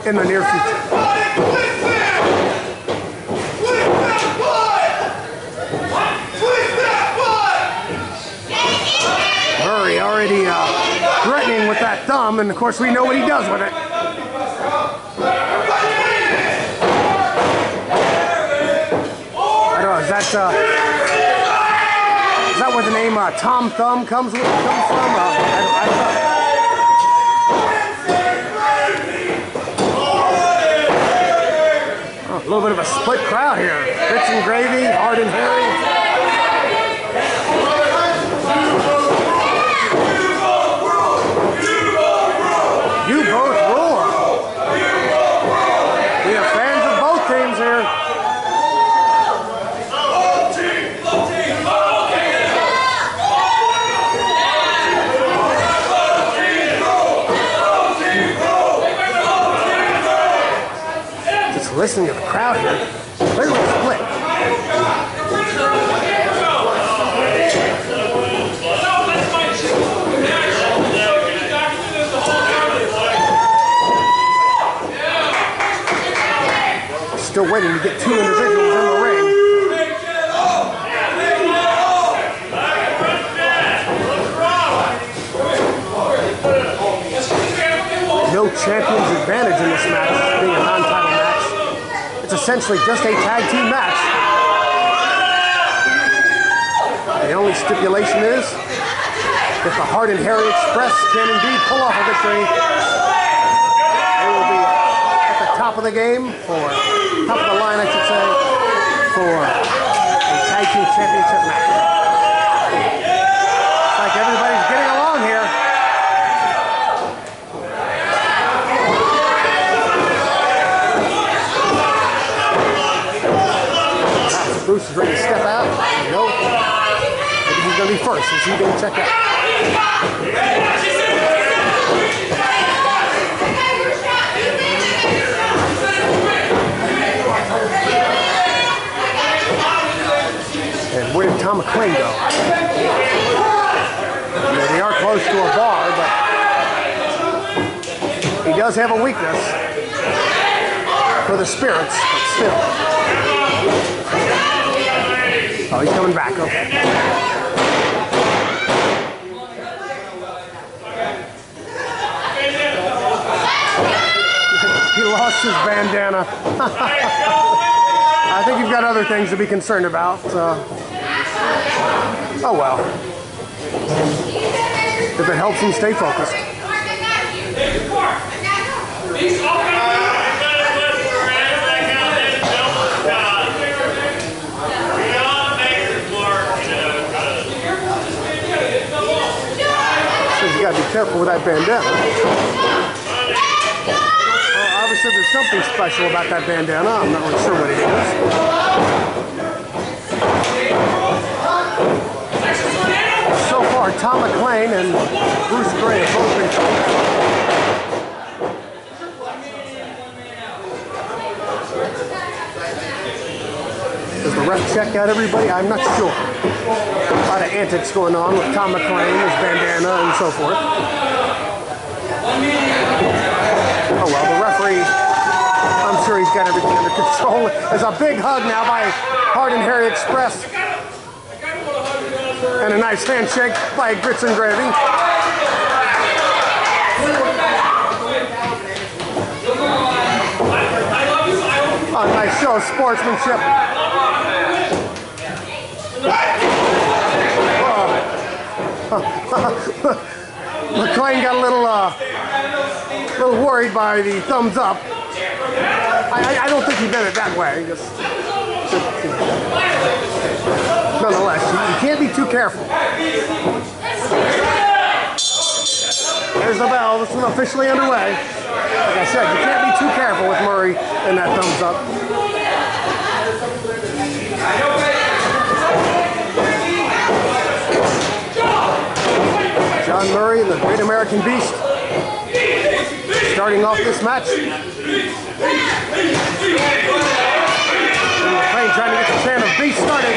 In the near future. Murray already uh, threatening with that thumb, and of course we know what he does with it. I don't know, is that, uh, is that where the name uh, Tom Thumb comes, with, comes from? Uh, I, I know. Oh, a little bit of a split crowd here. Grits and Gravy, Hard and Hairy. You both rule. We have fans of both teams here. Just listening to the crowd here. Clearly split. Still waiting to get two individuals in the ring. No champion's advantage in this match, being a non-title match. It's essentially just a tag team match. The only stipulation is, if the Hard and Hairy Express can indeed pull off a victory, they will be at the top of the game for, top of the line I should say, for a tag team championship match. Looks like everybody's getting along here. Ready to step out. No. Maybe he's going to be first. Is he going to check out? And where did Tom McClane go? They are close to a bar, but he does have a weakness for the spirits, but still. He's coming back. Okay. He lost his bandana. [LAUGHS] I think you've got other things to be concerned about. Uh, oh well. If it helps him stay focused. Gotta be careful with that bandana. Well, obviously there's something special about that bandana. I'm not really sure what it is. So far, Tom McClane and Bruce Grey have both been Does the ref check out everybody? I'm not sure. Lot of antics going on with Tom McClane, his bandana, and so forth. Oh well, the referee, I'm sure he's got everything under control. There's a big hug now by Hard and Hairy Express. And a nice handshake by Grits and Gravy. A nice show of sportsmanship. [LAUGHS] McClane got a little, uh, little worried by the thumbs up. I, I, I don't think he meant it that way. Just, nonetheless, you, you can't be too careful. There's the bell. This one officially underway. Like I said, you can't be too careful with Murray and that thumbs up. Jon Murray the Great American Beast starting off this match. McClane trying to get the chant of Beast started.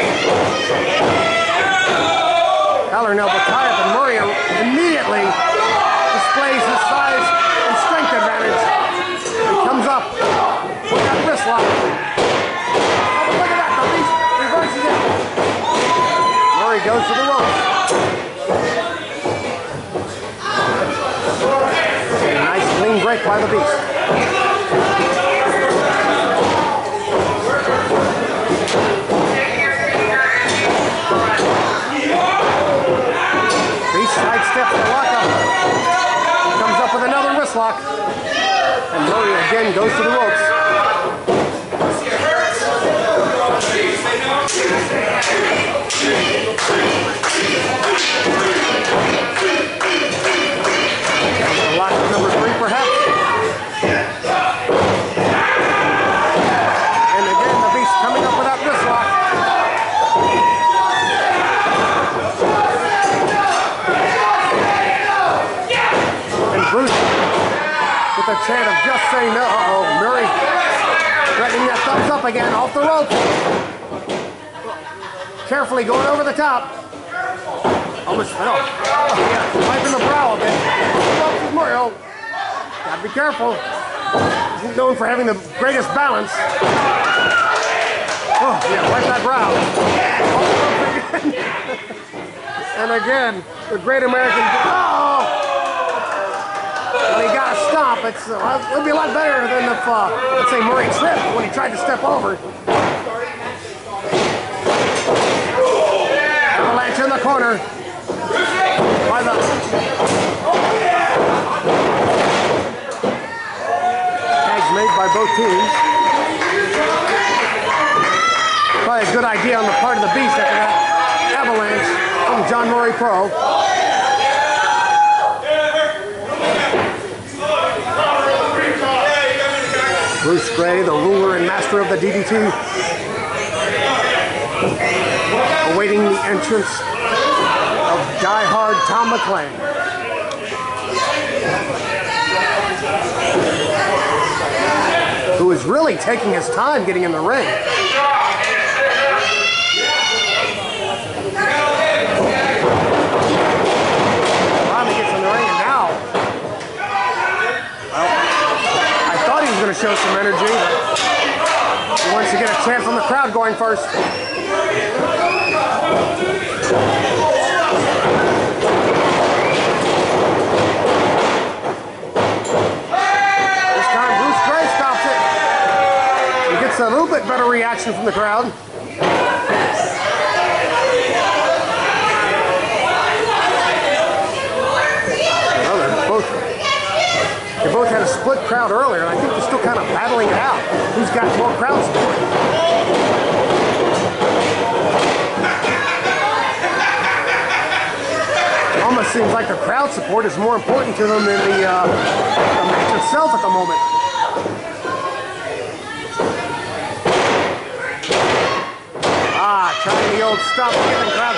Elbow tie up and Murray immediately displays his size and strength advantage. He comes up with that wrist lock. Oh, look at that, the reverses it. Murray goes to the ropes. Nice clean break by the Beast. Beast sidesteps the lockup. Comes up with another wrist lock. And Murray again goes to the ropes. Lock number three, perhaps. And again, the Beast coming up with that wrist lock. And Bruce with a chant of just say no. Uh-oh, Murray threatening that thumbs up again off the rope. Carefully going over the top. Almost fell. Oh, yeah, wiping the brow a bit. Oh, gotta be careful. He's known for having the greatest balance. Oh, yeah, wipe that brow. [LAUGHS] And again, the great American. Oh! When he got a stomp, it's, uh, it'll be a lot better than if, uh, let's say, Murray tripped when he tried to step over. Avalanche in the corner. By the tags made by both teams. Probably a good idea on the part of the Beast after that avalanche from Jon Murray Pro. Bruce Grey, the ruler and master of the DDT, awaiting the entrance of die-hard Tom McClane. Who is really taking his time getting in the ring. Finally gets in the ring and now I thought he was going to show some energy, but he wants to get a chant from the crowd going first. This time Bruce Grey stops it. He gets a little bit better reaction from the crowd. They both had a split crowd earlier, and I think they're still kind of battling it out. Who's got more crowd support? Almost seems like the crowd support is more important to them than the, uh, the match itself at the moment. Trying the old stop giving crowd.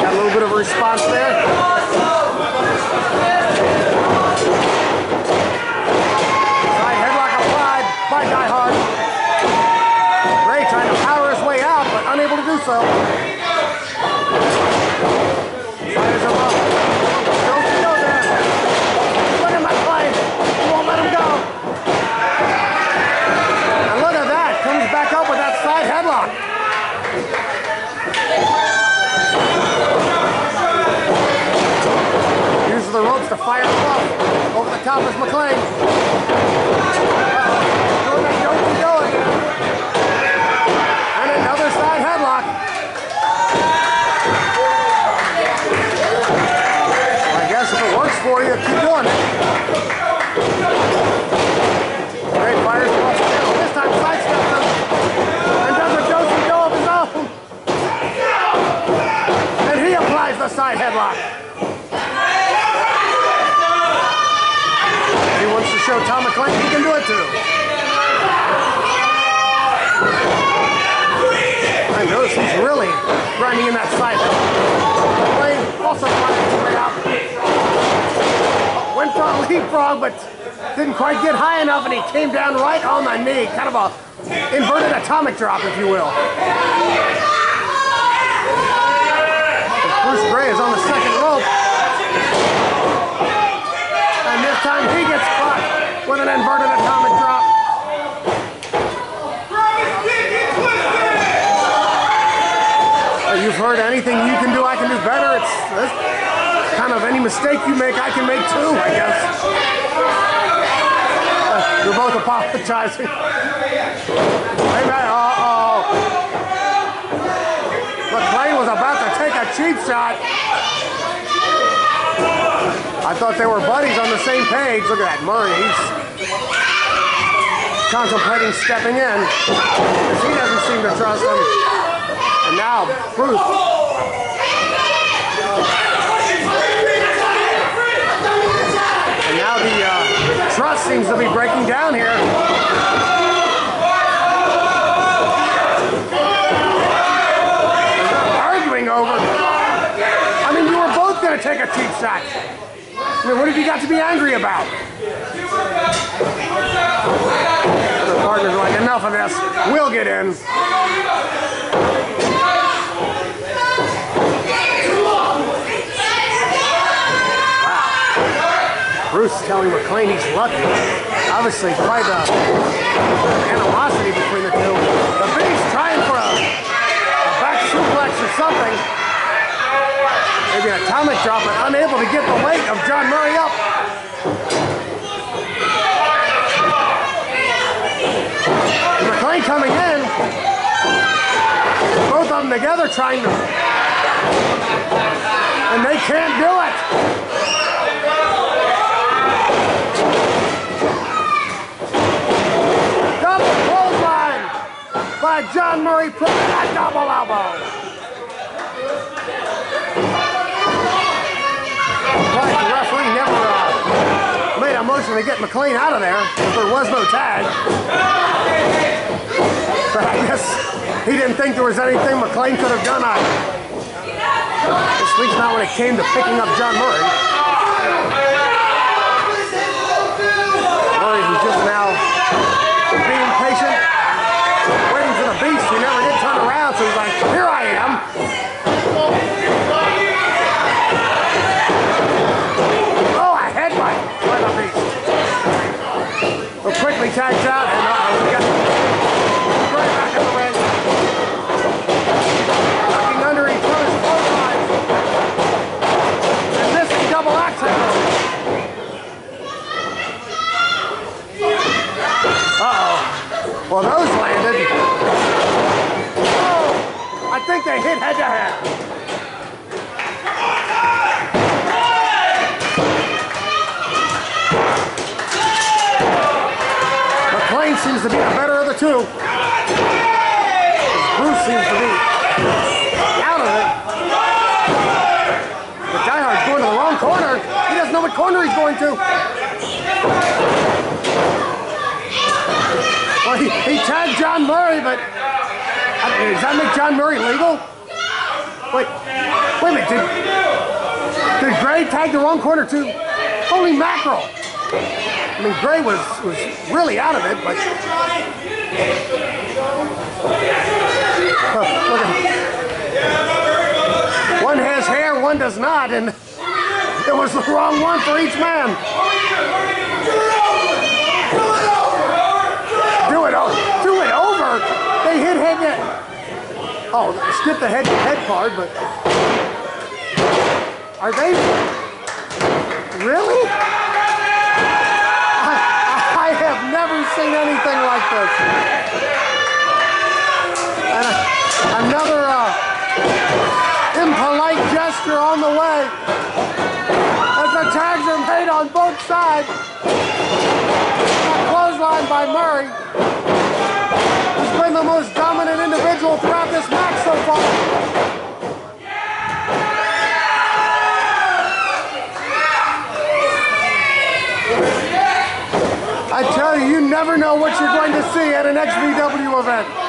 Got a little bit of a response there. Side headlock applied by Die Hard. Ray trying to power his way out, but unable to do so. Fires him up. Don't you go there. Look at my play. He won't let him go. And look at that. Comes back up with that side headlock. Uses the ropes to fire up. Over the top is McClane. And another side headlock. I guess if it works for you, keep doing it. Great the. This time him. And does a Josie Joe of his own. show Tom McClane he can do it too. I notice he's really grinding in that side. Also trying to way out. Went for a leapfrog, but didn't quite get high enough, and he came down right on the knee. Kind of a inverted atomic drop, if you will. Bruce Grey is on the second. Time he gets caught with an inverted atomic drop. You've heard anything you can do, I can do better. It's, it's kind of any mistake you make, I can make too, I guess. Uh, you're both apologizing. Hey, man, uh-oh. McClane was about to take a cheap shot. I thought they were buddies on the same page. Look at that, Murray. He's contemplating stepping in because he doesn't seem to trust him. And now, Bruce. And now the uh, trust seems to be breaking down here. arguing over. I mean, you were both going to take a cheap shot. I mean, what have you got to be angry about? The partners are like, enough of this. We'll get in. Bruce is telling McClane he's lucky. Obviously, quite a animosity between the two. The Beast trying for a a back suplex or something. Maybe an atomic drop, but unable to get the weight of Jon Murray up. McClane coming in. Both of them together trying to. And they can't do it. Double clothesline by Jon Murray putting a double elbow. Right, the referee never uh, made a motion to get McClane out of there if there was no tag. But [LAUGHS] I guess he didn't think there was anything McClane could have done either. At least not when it came to picking up Jon Murray. Murray who's just now being patient, waiting for the beast. He never did turn around, so he's like, here I am. Oh, a headbutt by the beast. Well, quickly tags out, and uh, we got right back in the ring. Looking under each other's clotheslines. And missing double action. Uh-oh. Well, those landed. Oh, I think they hit head to head. McClane seems to be the better of the two. Bruce seems to be out of it. But Diehard's going to the wrong corner. He doesn't know what corner he's going to. Well, he, he tagged Jon Murray, but I does that make Jon Murray legal? Wait, wait a minute. Did, did Grey tag the wrong corner too? Holy mackerel! I mean, Grey was, was really out of it, but. Huh, One has hair, one does not, and it was the wrong one for each man. Do it over. Do over. They hit head to Oh, skip the head head card, but are they really? I, I have never seen anything like this. And another uh, impolite gesture on the way as the tags are made on both sides. Clothesline by Murray, the most dominant individual throughout this match so far. I tell you, you never know what you're going to see at an XVW event.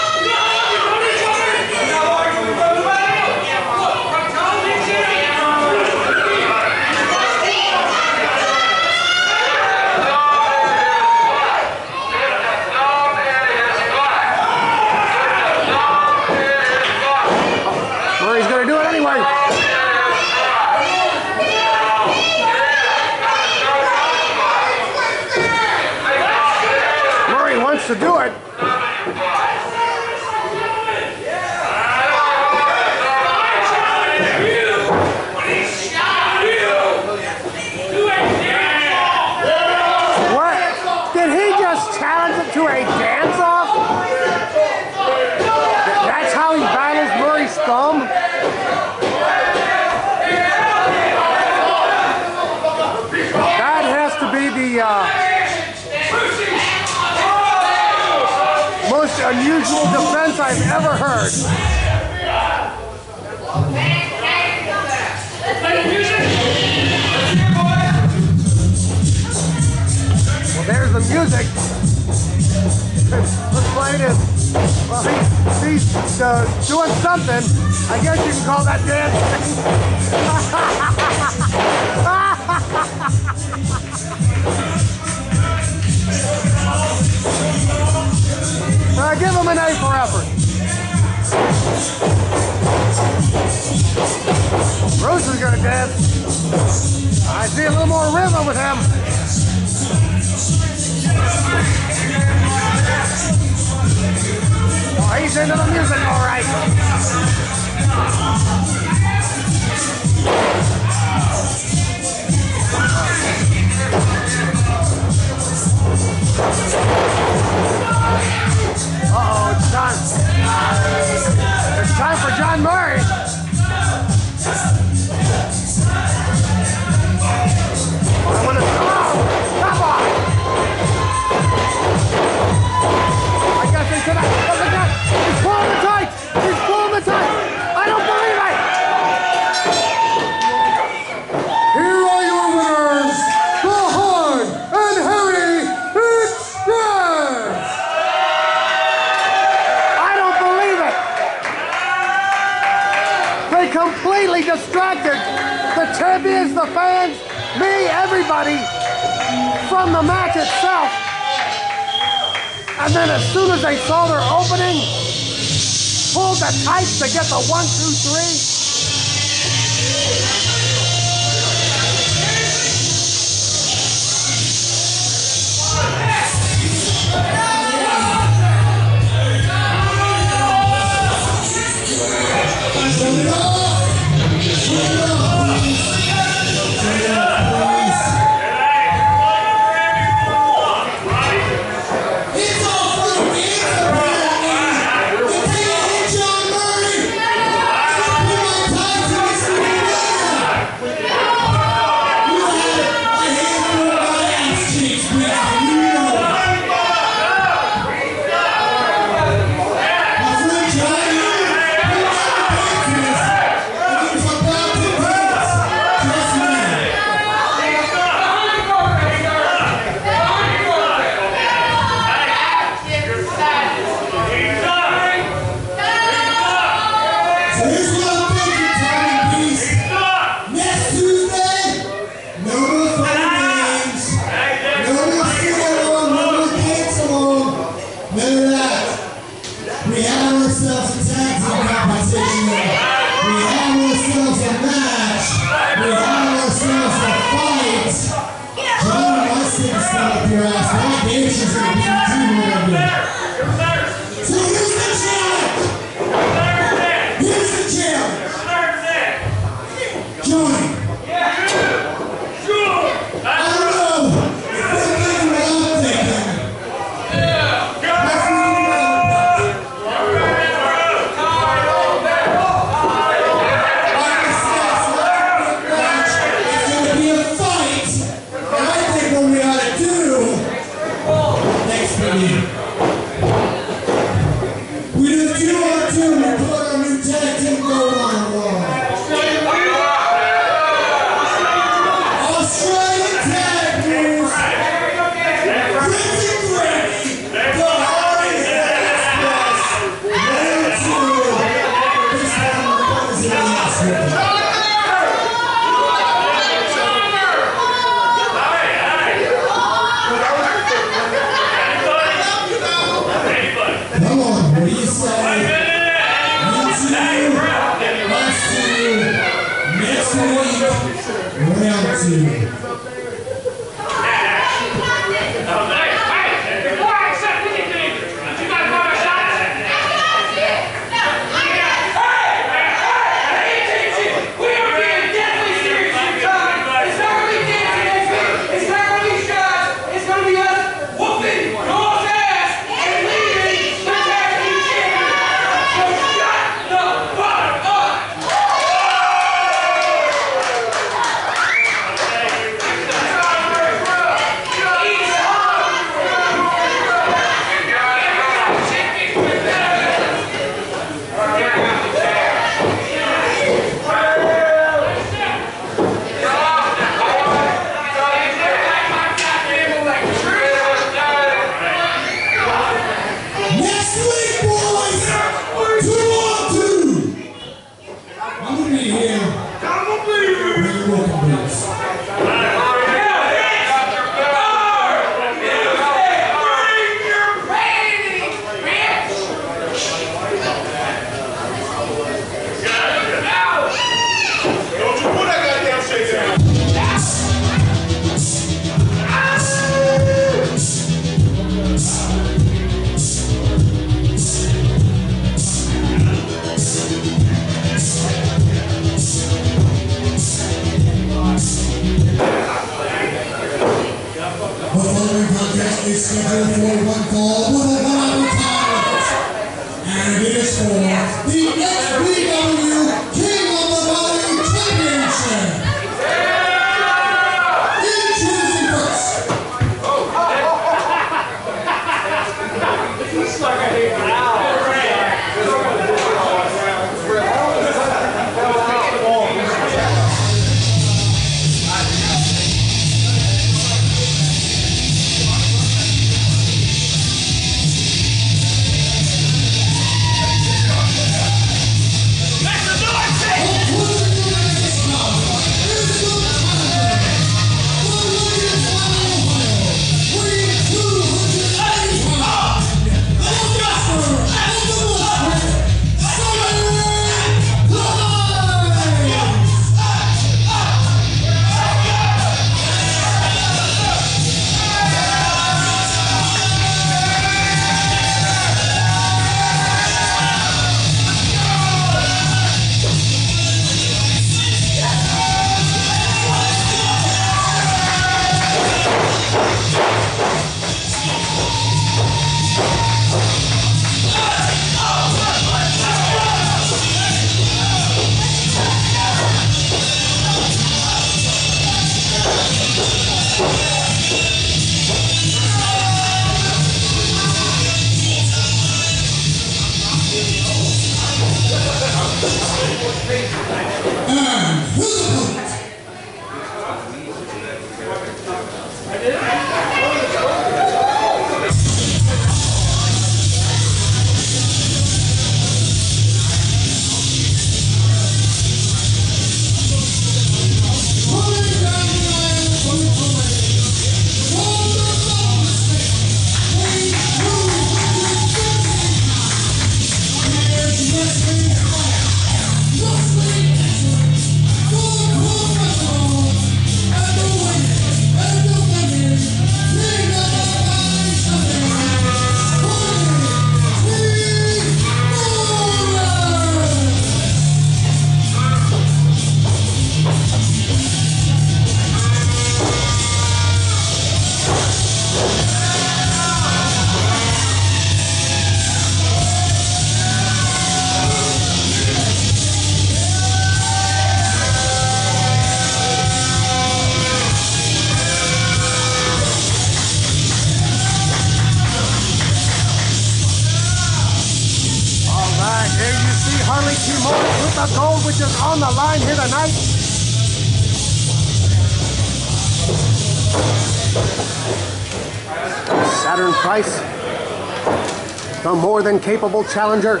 Capable challenger.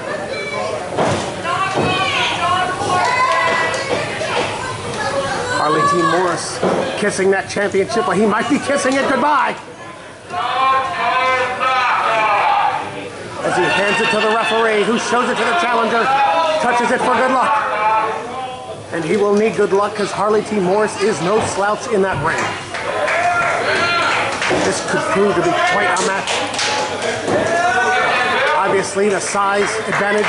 Harley T. Morris kissing that championship, but he might be kissing it goodbye. as he hands it to the referee, who shows it to the challenger, touches it for good luck. And he will need good luck because Harley T. Morris is no slouch in that ring. This could prove to be quite a match. Obviously, the size advantage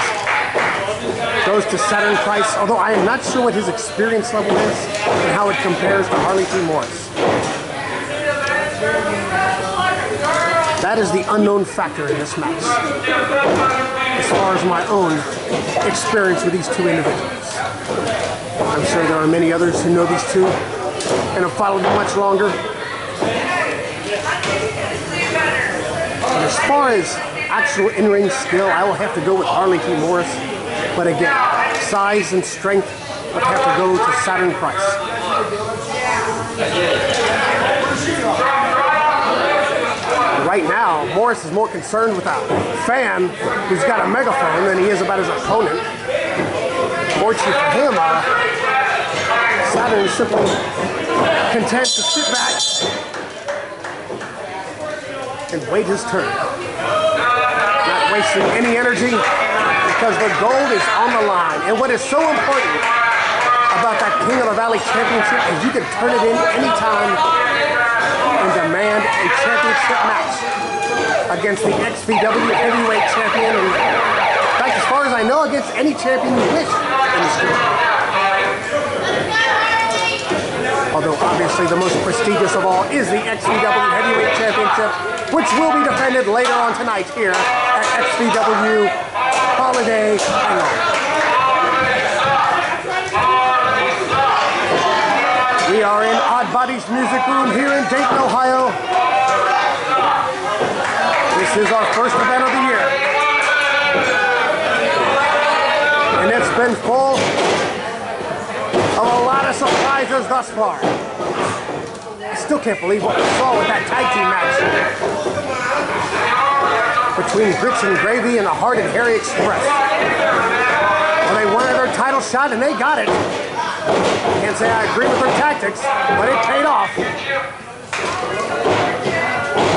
goes to Saturn Price, although I am not sure what his experience level is and how it compares to Harley T. Morris. That is the unknown factor in this match, as far as my own experience with these two individuals. I'm sure there are many others who know these two and have followed them much longer. As far as actual in-ring skill, I will have to go with Harley T. Morris. But again, size and strength would have to go to Saturn Price. Right now, Morris is more concerned with a fan who's got a megaphone than he is about his opponent. Fortunately for him, uh, Saturn is simply content to sit back and wait his turn. Wasting any energy because the gold is on the line. And what is so important about that King of the Valley Championship is you can turn it in anytime and demand a championship match against the XVW Heavyweight Champion. And in fact, as far as I know, against any champion you wish in this group. Although obviously the most prestigious of all is the XVW Heavyweight Championship, which will be defended later on tonight here at XVW Holiday Hangover. We are in Oddbody's Music Room here in Dayton, Ohio. This is our first event of the year. And it's been full surprises thus far. I still can't believe what we saw with that tag team match between Grits and Gravy and the Hard and Hairy Express. Well, they wanted their title shot and they got it. Can't say I agree with their tactics, but it paid off.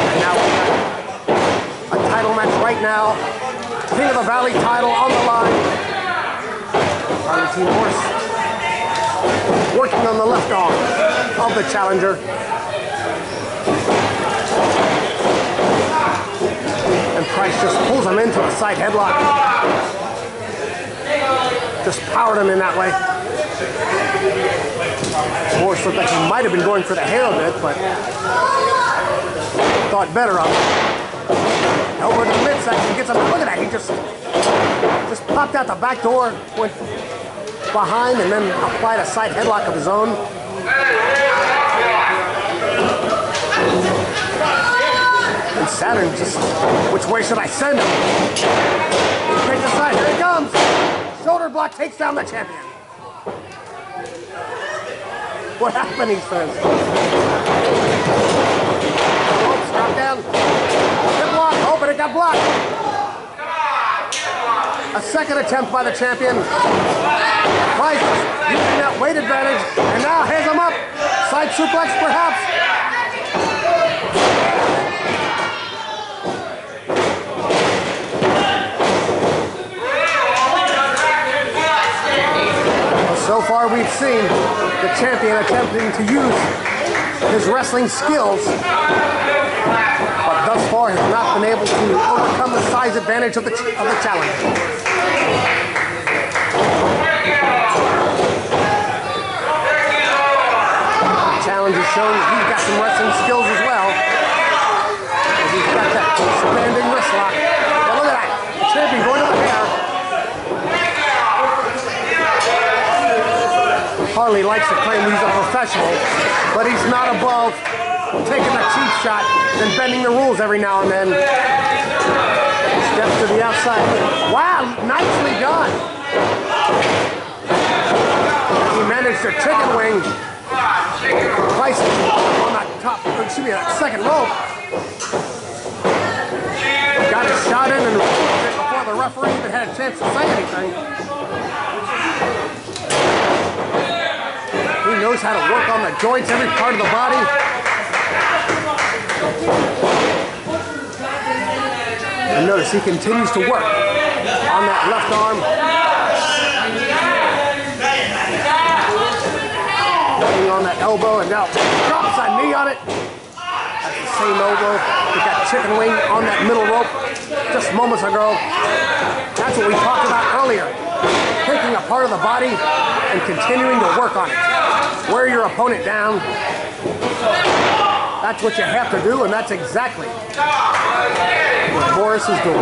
And now a title match right now. King of the Valley title on the line. Harley T. Morris working on the left arm of the challenger. And Price just pulls him into a side headlock. Just powered him in that way. Morris looked like he might have been going for the hair a bit, but thought better of it. Over to the midsection, gets him. Look at that, he just just popped out the back door, went behind, and then applied a side headlock of his own. And Saturn just, which way should I send him? Take the side, here he comes. Shoulder block takes down the champion. What happened, he says. Oh, stop down. Good block. Oh, but it got blocked. A second attempt by the champion. Price using that weight advantage, and now has him up. Side suplex, perhaps. So far, we've seen the champion attempting to use his wrestling skills, has not been able to overcome the size advantage of the, of the challenger. The challenger showing that he's got some wrestling skills as well. As he's got that standing wrist lock. But look at that. The champion going to the hair. Harley likes to claim he's a professional, but he's not above taking a cheap shot and bending the rules every now and then. Steps to the outside. Wow, nicely done. He managed a chicken wing. Price on that top, excuse me, that second rope. Got his shot in and before the referee even had a chance to say anything. He knows how to work on the joints, every part of the body. And notice he continues to work on that left arm. Working on that elbow and now drops a knee on it. That's the same elbow. He got chicken wing on that middle rope just moments ago. That's what we talked about earlier. Taking a part of the body and continuing to work on it. Wear your opponent down. That's what you have to do, and that's exactly what Morris is doing.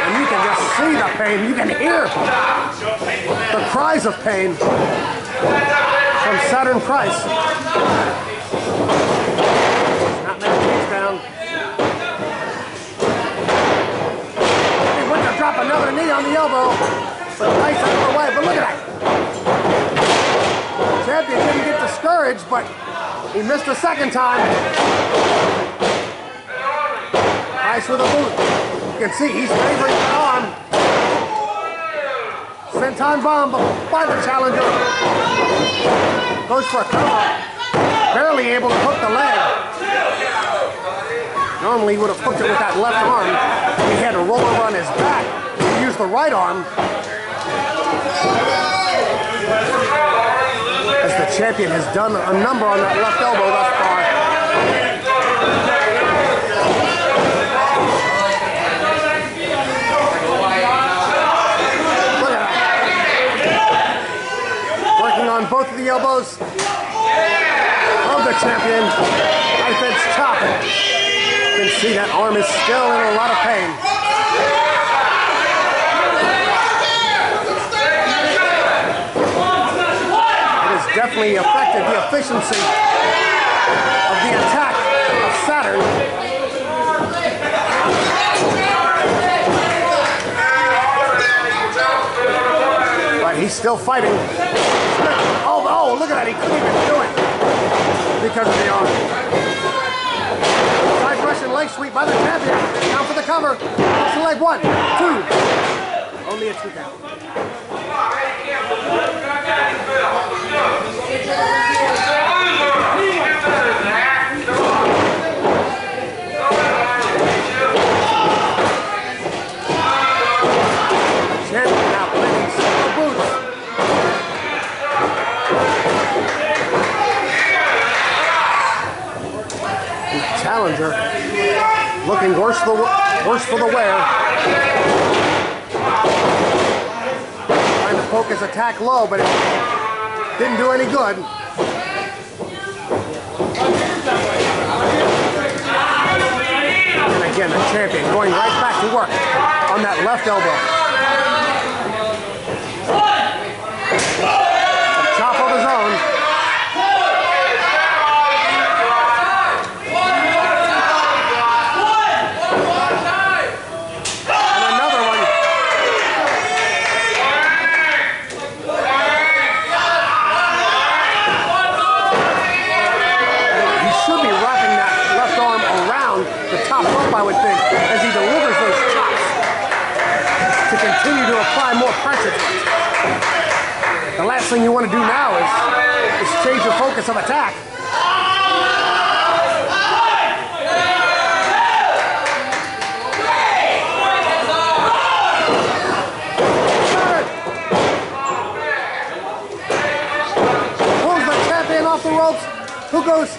And you can just see the pain. You can hear the cries of pain from Saturn Price. Not many down. He went to drop another knee on the elbow, but Price out of the way. But look at that. Champion didn't get discouraged, but he missed a second time. Price with a boot. You can see he's favoring the arm. Senton bomb by the challenger. Goes for a cover. Barely able to hook the leg. Normally he would have hooked it with that left arm. He had to roll over on his back use the right arm. As the champion has done a number on that left elbow thus far. Working on both of the elbows of the champion. Defense chopping can see that arm is still in a lot of pain. It has definitely affected the efficiency of the attack of Saturn. But he's still fighting. Oh, oh, look at that. He couldn't even do it because of the arm. Russian leg sweep by the champion. Down for the cover. Off leg. One, two. Only a two count. Challenger looking worse for the worse for the wear. Trying to focus attack low, but it didn't do any good. And again, the champion going right back to work on that left elbow. A chop of his own. And another one. He should be wrapping that left arm around the top rope, I would think, as he delivers those chops to continue to apply more pressure. The last thing you want to do now is, is change your focus of attack. The ropes. Who goes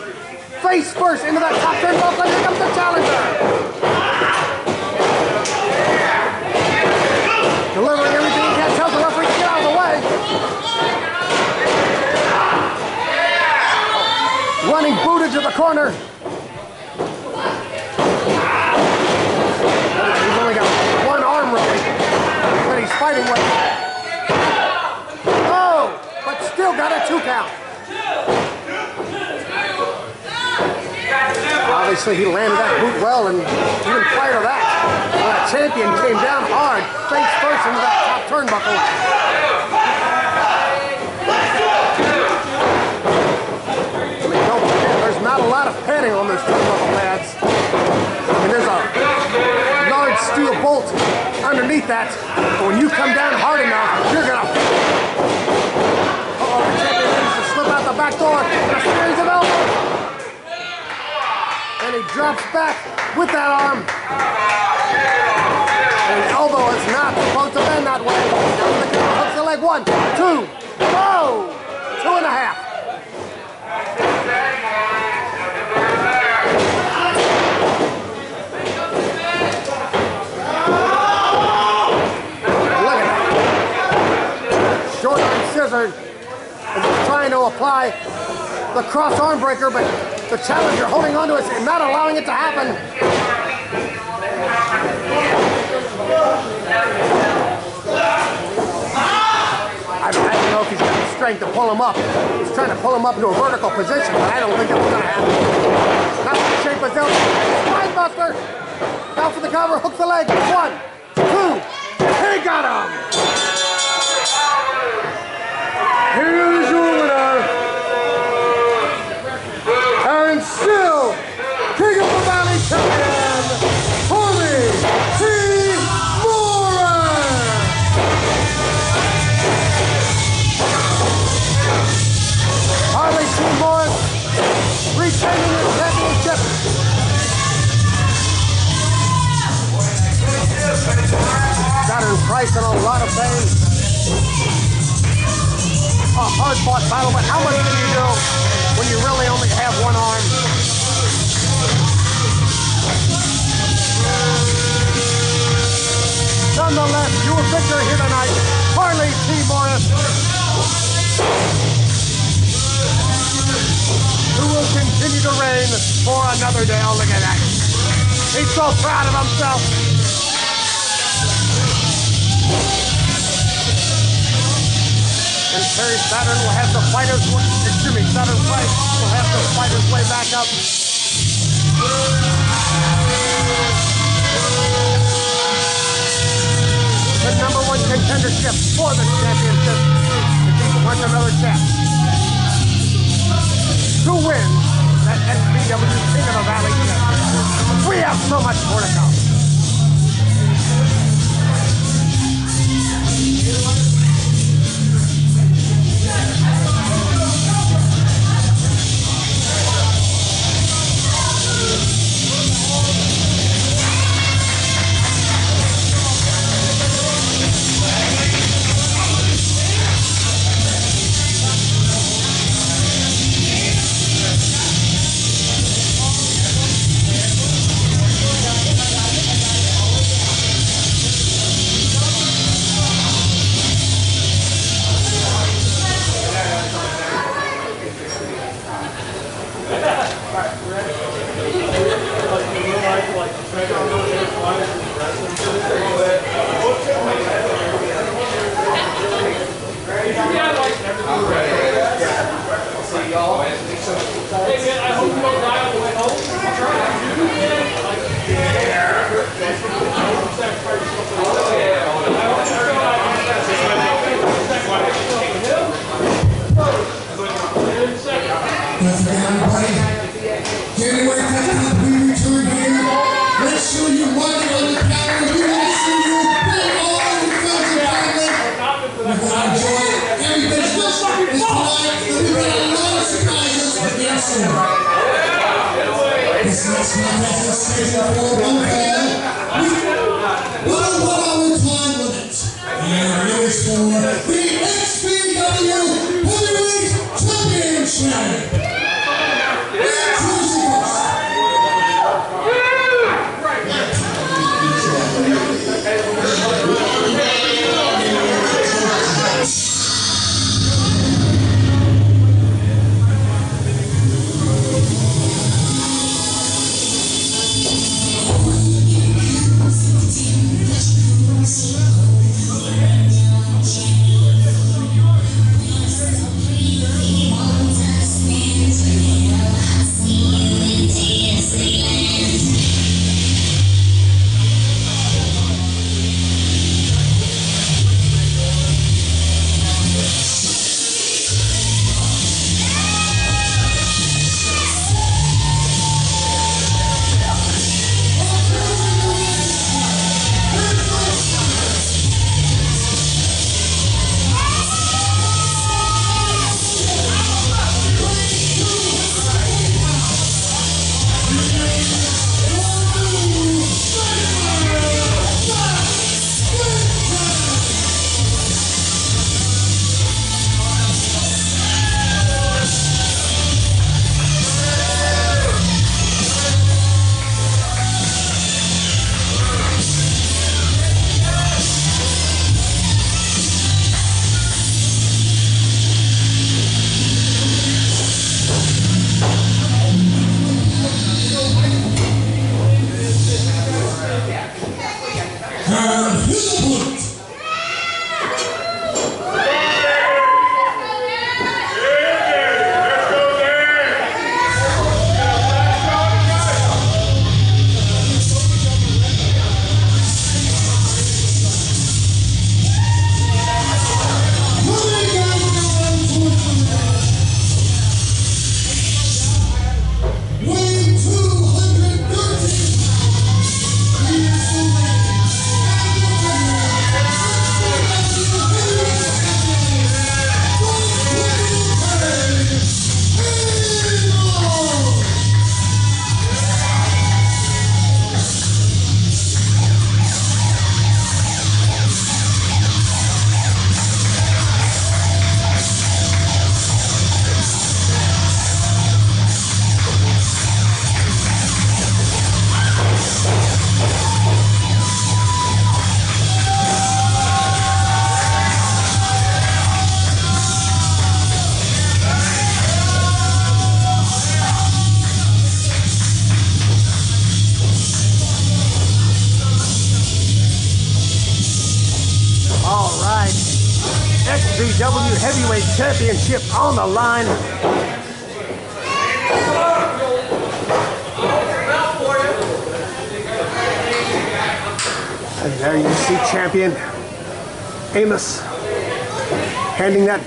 face first into that top turnbuckle? And here comes the challenger. Delivering everything he can. Tells the referee get out of the way. Running booted to the corner. He's only got one arm really that he's fighting with. Oh, but still got a two count. Obviously, he landed that boot well, and even prior to that, when that champion came down hard, face first into that top turnbuckle. There's not a lot of padding on those turnbuckle pads. I mean, there's a large steel bolt underneath that, but when you come down hard enough, you're gonna uh-oh, the champion managed to slip out the back door and a series of elbows. And he drops back with that arm. And his elbow is not supposed to bend that way. Down the cover, hooks the leg. One, two, whoa! Two and a half. Look at that. Short arm scissor as he's trying to apply the cross arm breaker, but the challenger holding onto it and not allowing it to happen. I, don't know if he's got the strength to pull him up. He's trying to pull him up into a vertical position, but I don't think that was going to happen. With the shape of his elbow. Spine buster. Down for the cover, hooks the leg. One, two. He got him. Here's your winner. In a lot of. A hard fought battle, but how much you do when you really only have one arm? Nonetheless, your victor here tonight, Harley T. Morris. This for another day. Oh, look at that. He's so proud of himself. And Terry Saturn will have to fight his excuse me, Saturn Price will have to fight his way back up. The number one contendership for the championship. If he wants another chance to win that XVW King of the Valley championship. We have so much more to come.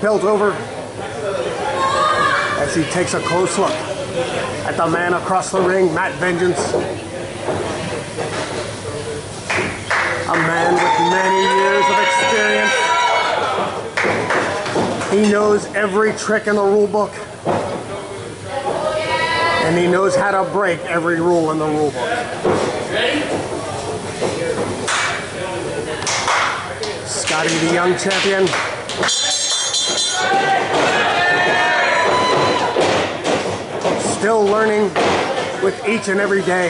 Belt over as he takes a close look at the man across the ring, Matt Vengeance. A man with many years of experience. He knows every trick in the rule book. And he knows how to break every rule in the rule book. Scotty, the young champion. Still learning with each and every day.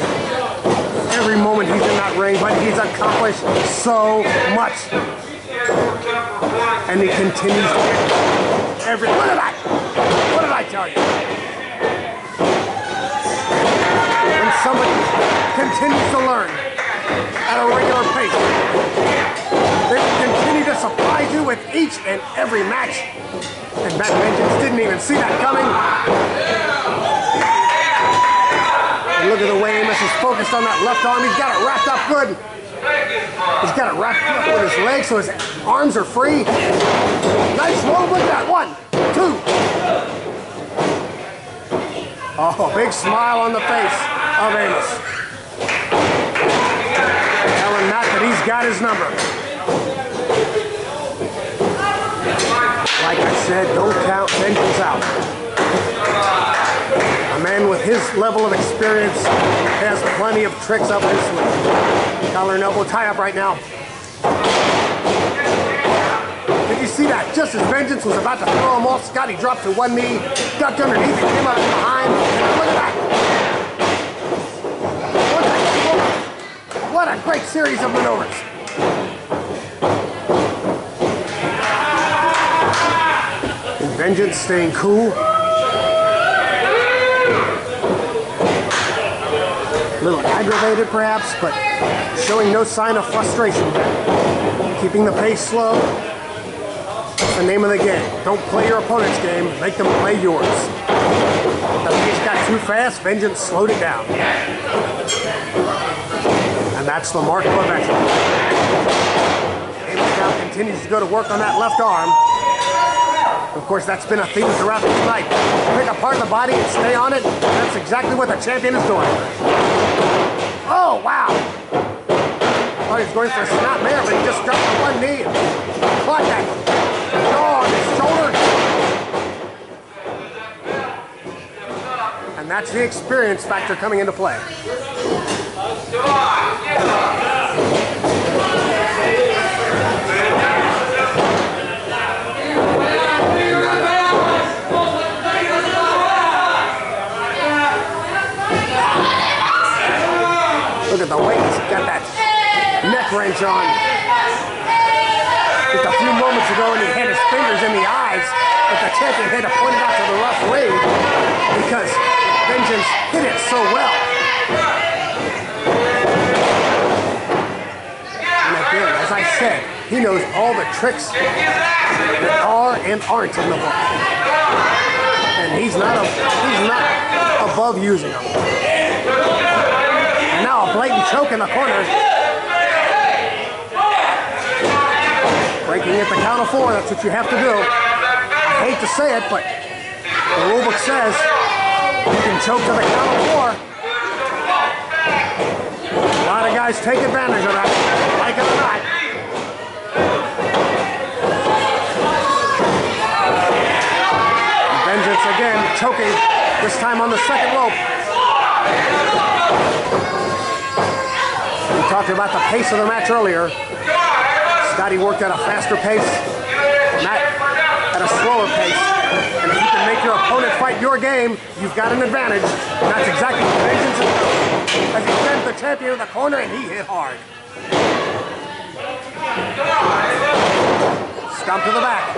Every moment he's in that ring, but he's accomplished so much. And he continues to get every. What did I? What did I tell you? When somebody continues to learn at a regular pace, they will continue to surprise you with each and every match. And Matt Vengeance didn't even see that coming. And look at the way Amos is focused on that left arm. He's got it wrapped up good. He's got it wrapped up with his legs so his arms are free. Nice roll. with that. One, two. Oh, big smile on the face of Amos. Telling Matt that he's got his number. Like I said, don't count Vengeance out. A man with his level of experience has plenty of tricks up his sleeve. Collar and elbow tie up right now. Did you see that? Just as Vengeance was about to throw him off, Scotty dropped to one knee, ducked underneath, and came out behind. Look at that. What a great series of maneuvers. And staying cool. A little aggravated perhaps, but showing no sign of frustration. Keeping the pace slow. That's the name of the game. Don't play your opponent's game, make them play yours. The pace got too fast, Vengeance slowed it down. And that's the mark of a veteran. Amos now continues to go to work on that left arm. Of course, that's been a theme throughout the night. Pick apart the body and stay on it. That's exactly what the champion is doing. Oh, wow. Oh, Thought he was going for a snap there, but he just dropped to one knee caught that jaw on his shoulder. And that's the experience factor coming into play. Look at the weight. He's got that neck wrench on. Just a few moments ago, and he had his fingers in the eyes, but the champion had to point it out to the referee because Vengeance hit it so well. And again, as I said, he knows all the tricks that are and aren't in the book. And he's not a, he's not above using them. And now a blatant choke in the corner. Breaking at the count of four, that's what you have to do. I hate to say it, but the rulebook says you can choke to the count of four. A lot of guys take advantage of that, like it or not. Vengeance again, choking, this time on the second rope. We talked about the pace of the match earlier. Scotty worked at a faster pace, Matt at a slower pace. And if you can make your opponent fight your game, you've got an advantage. And that's exactly what Vengeance is doing. As he sends the champion in the corner and he hit hard. Stomp to the back.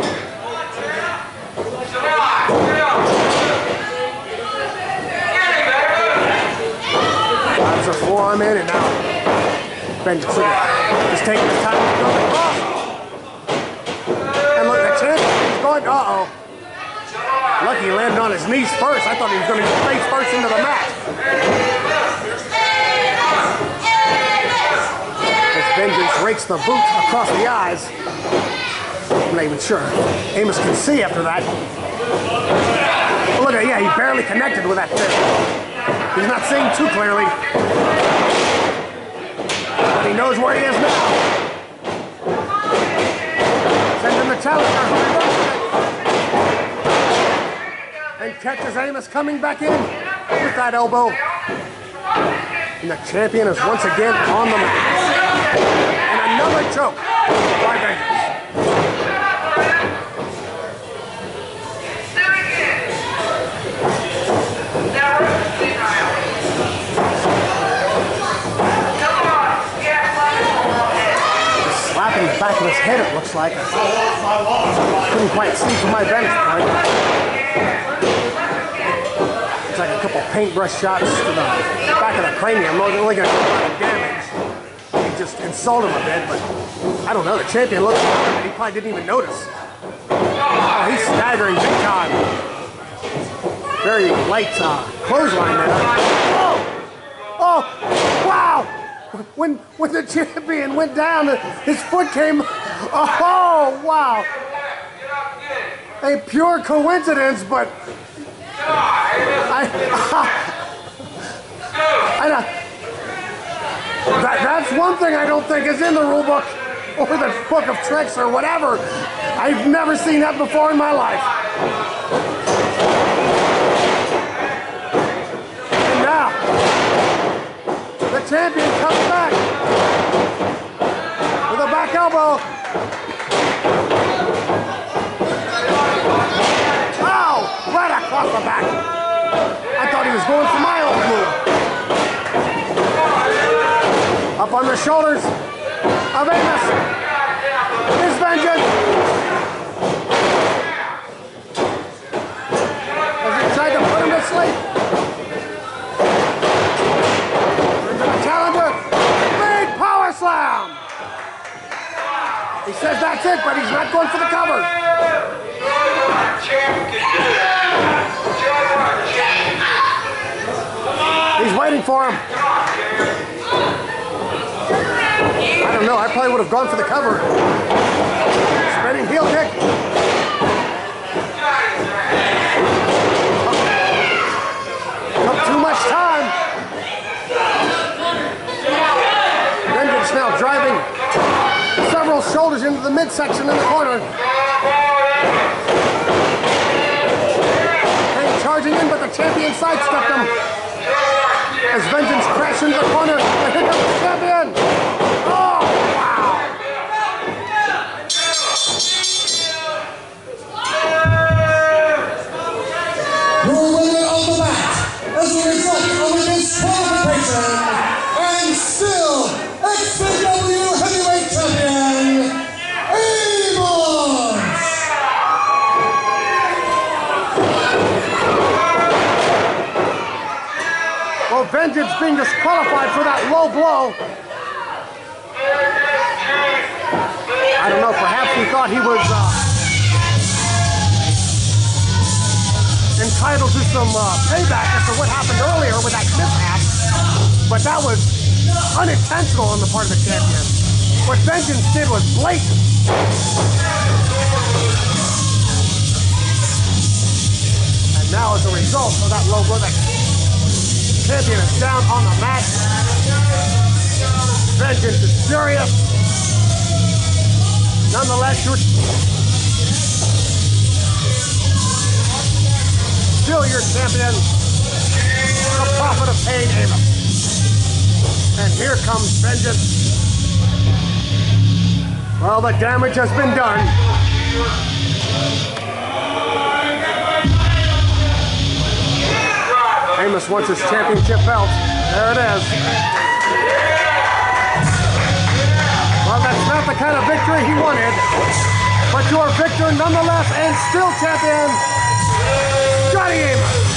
That's a forearm in and now Look at that. Just taking his time to go across. And look, the champion is one. Uh-oh. Lucky he landed on his knees first. I thought he was going to face first into the mat. As Vengeance rakes the boot across the eyes. I'm not even sure. Amos can see after that. Look at yeah, he barely connected with that fist. He's not seeing too clearly. But he knows where he is now. Sends in the challenger. And catches Amos coming back in with that elbow. And the champion is once again on the mat. And another choke by Vengeance. Slapping the back of his like. Couldn't quite see from my vantage point. It's like a couple paintbrush shots to the back of the cranium. Not really going to do damage. He just insulted him a bit, but I don't know. The champion looked at He probably didn't even notice. Oh, he's staggering big time. Very light uh, clothesline there. Oh! Oh! Wow! When when the [LAUGHS] champion went down, his foot came. Oh! Wow! A pure coincidence, but I. [LAUGHS] I that, that's one thing I don't think is in the rule book or the book of tricks or whatever. I've never seen that before in my life. And now, the champion comes back with a back elbow. Across the back. I thought he was going for my old move. Up on the shoulders Amos. His vengeance. As he tried to put him to sleep. Into the. Big power slam. He says that's it, but he's not going for the cover. He's waiting for him. I don't know. I probably would have gone for the cover. Spinning heel kick. Took too much time. Vengeance now driving several shoulders into the midsection in the corner. Kane charging in, but the champion sidestepped him. As Vengeance crashed into the corner, and comes the champion. Oh, wow. Your winner of the match as a result of a disqualification and still XVW Heavyweight Champion, Amos! Well, Vengeance being disqualified for that low blow. I don't know, perhaps he thought he was uh, entitled to some uh, payback to what happened earlier with that mishap. But that was unintentional on the part of the champion. What Vengeance did was blatant. And now as a result of that low blow, that champion is down on the mat. Vengeance is furious. Nonetheless, you're still your champion, the Profit of pain, Amos. And here comes Vengeance. Well, the damage has been done. Amos wants his championship belt. There it is. Well, that's not the kind of victory he wanted, but your victor nonetheless and still champion, Johnny Amos.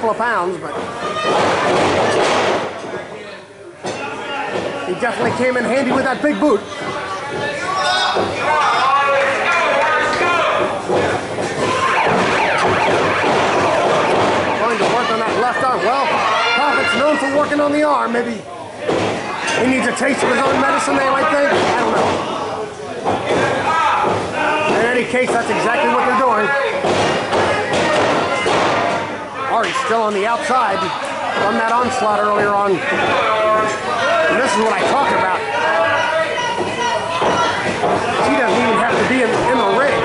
Couple of pounds, but he definitely came in handy with that big boot. Going to work on that left arm. Well, Profit's known for working on the arm. Maybe he needs a taste of his own medicine, they might think. I don't know. In any case, that's exactly what they're doing. Arie's still on the outside from that onslaught earlier on. And this is what I talk about. She doesn't even have to be in, in the ring.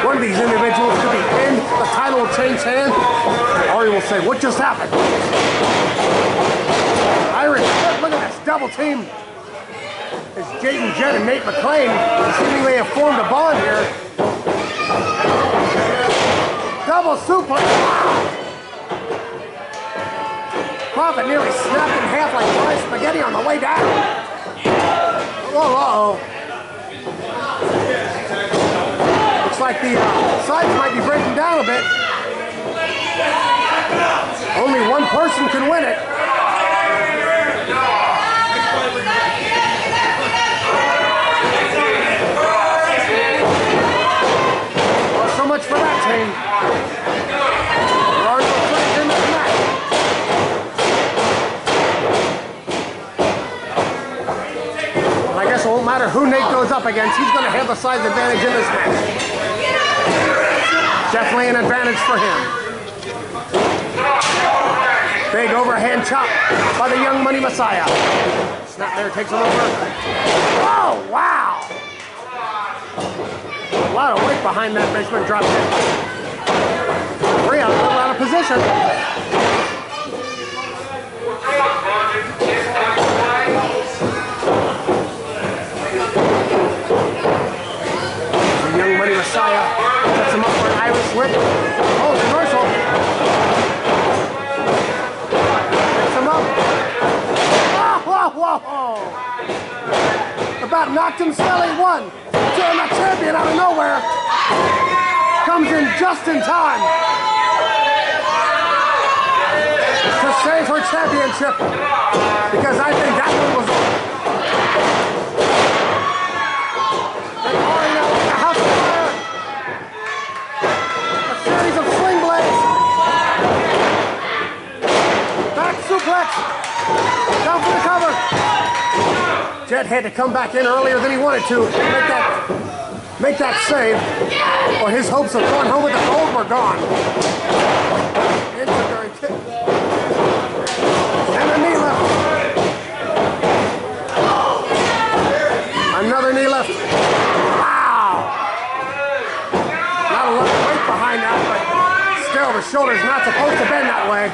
One of these individuals could be pinned, the title will change hands. Ari will say, what just happened? Irish, look, at this double team. It's Jayden Jett and Nate McClain seemingly have formed a bond here. Double suplex. Profit nearly snapped in half like dry spaghetti on the way down. Whoa, uh-oh. Looks like the uh, sides might be breaking down a bit. Only one person can win it. Much for that team. I guess it won't matter who Nate goes up against. He's going to have a size advantage in this match. Definitely an advantage for him. Big overhand chop by the Young Money Messiah. Snap there, takes him over. Oh, wow! A lot of weight behind that basement drop kick. Rhea little out of position. The young money Messiah sets him up for an Irish whip. Oh, reversal. Sets him up. Whoa, whoa, whoa. About knocked him silly. One. Turn the champion out of nowhere. Comes in just in time. To save her championship because I think that one was over. And Arie now with the house of fire. A series of sling blades. Back suplex. Jett had to come back in earlier than he wanted to make that make that save, or his hopes of going home with the gold were gone. And a knee left. Another knee left. Wow! Not a lot of weight behind that, but still, the shoulder's not supposed to bend that way.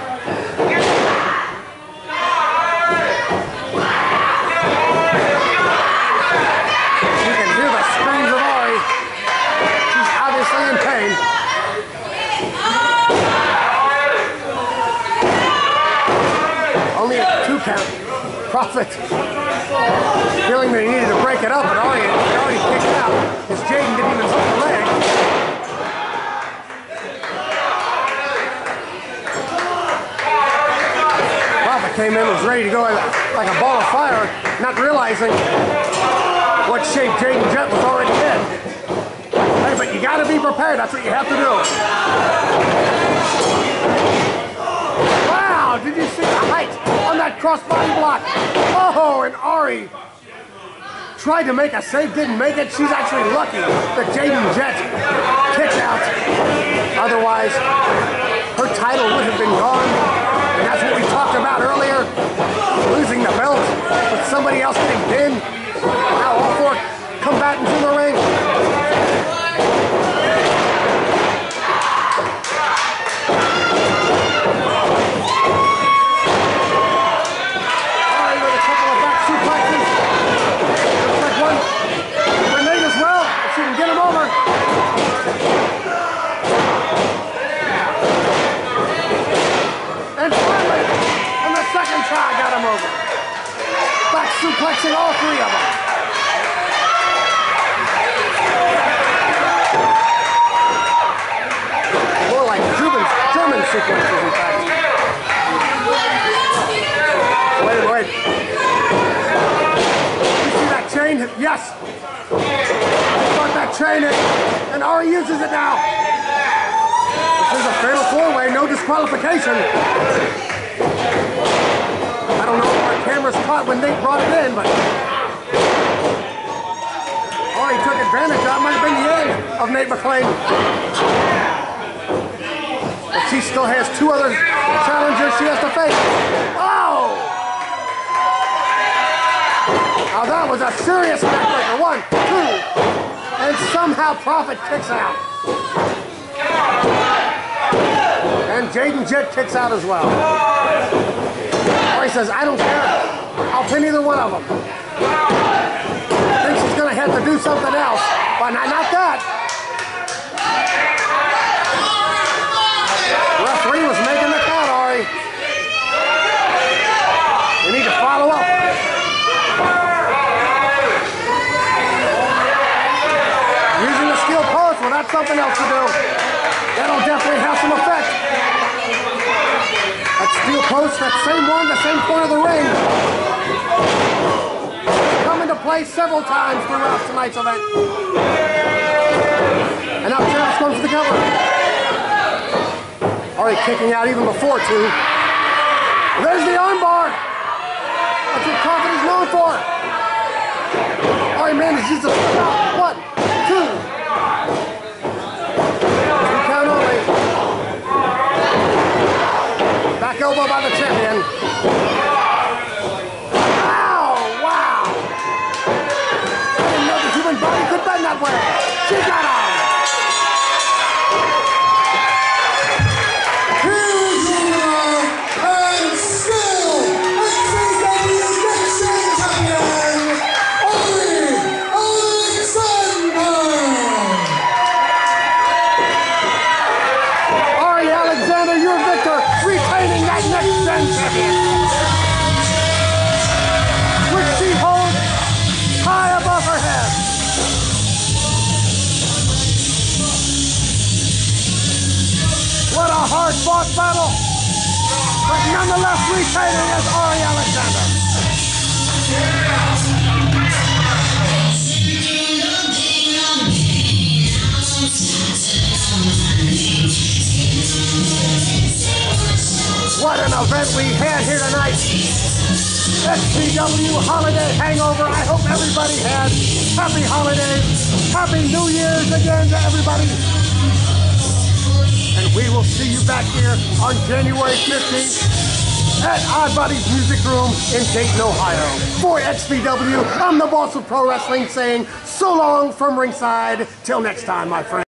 You can hear the screams of Arie. She's obviously in pain. Only a two count. Profit. Feeling that he needed to break it up, Arie had already kicked out because Jayden didn't even hook the leg. Profit came in, was ready to go like a ball of fire, not realizing what shape Jayden Jett was already in. Hey, but you gotta be prepared, that's what you have to do. Wow, did you see the height that crossbody block? Oh, and Arie tried to make a save, didn't make it. She's actually lucky that Jayden Jett kicked out. Otherwise, her title would have been gone. And that's what we talked about earlier. Losing the belt with somebody else getting pinned. Now all four combatants in the ring. Suplexing all three of them. More like German, German sequences, in fact. Wait, wait. You see that chain? Yes. Start that chain in, and Arie uses it now. This is a fatal four-way, no disqualification. Don't know if our cameras caught when Nate brought it in, but oh, Arie took advantage of it. Might have been the end of Nate McClain. But she still has two other challengers she has to face. Oh! Now that was a serious backbreaker. One, two, and somehow Profit kicks out. And Jayden Jett kicks out as well. Says, I don't care. I'll pin either one of them. Thinks he's gonna have to do something else, but not, not that. Referee was making the count, Arie. We need to follow up. Using the steel post, well, that's something else to do. That'll definitely have some effect. That steel post, that same one, the same corner of the ring. Come into play several times throughout tonight's event. And now Travis comes to the cover. Already kicking out even before two. There's the armbar. That's what Profit is known for. All right, man, just a slip. One, two. Two count only. Back elbow by the champion. Oh, wow, wow. I didn't know the human body could bend that way. She got him. Retaining as Arie Alexander. What an event we had here tonight. XVW Holiday Hangover. I hope everybody had happy holidays. Happy New Year's again to everybody. And we will see you back here on January 15th at Oddbody's Music Room in Dayton, Ohio. For XVW, I'm the boss of pro wrestling saying so long from ringside. Till next time, my friend.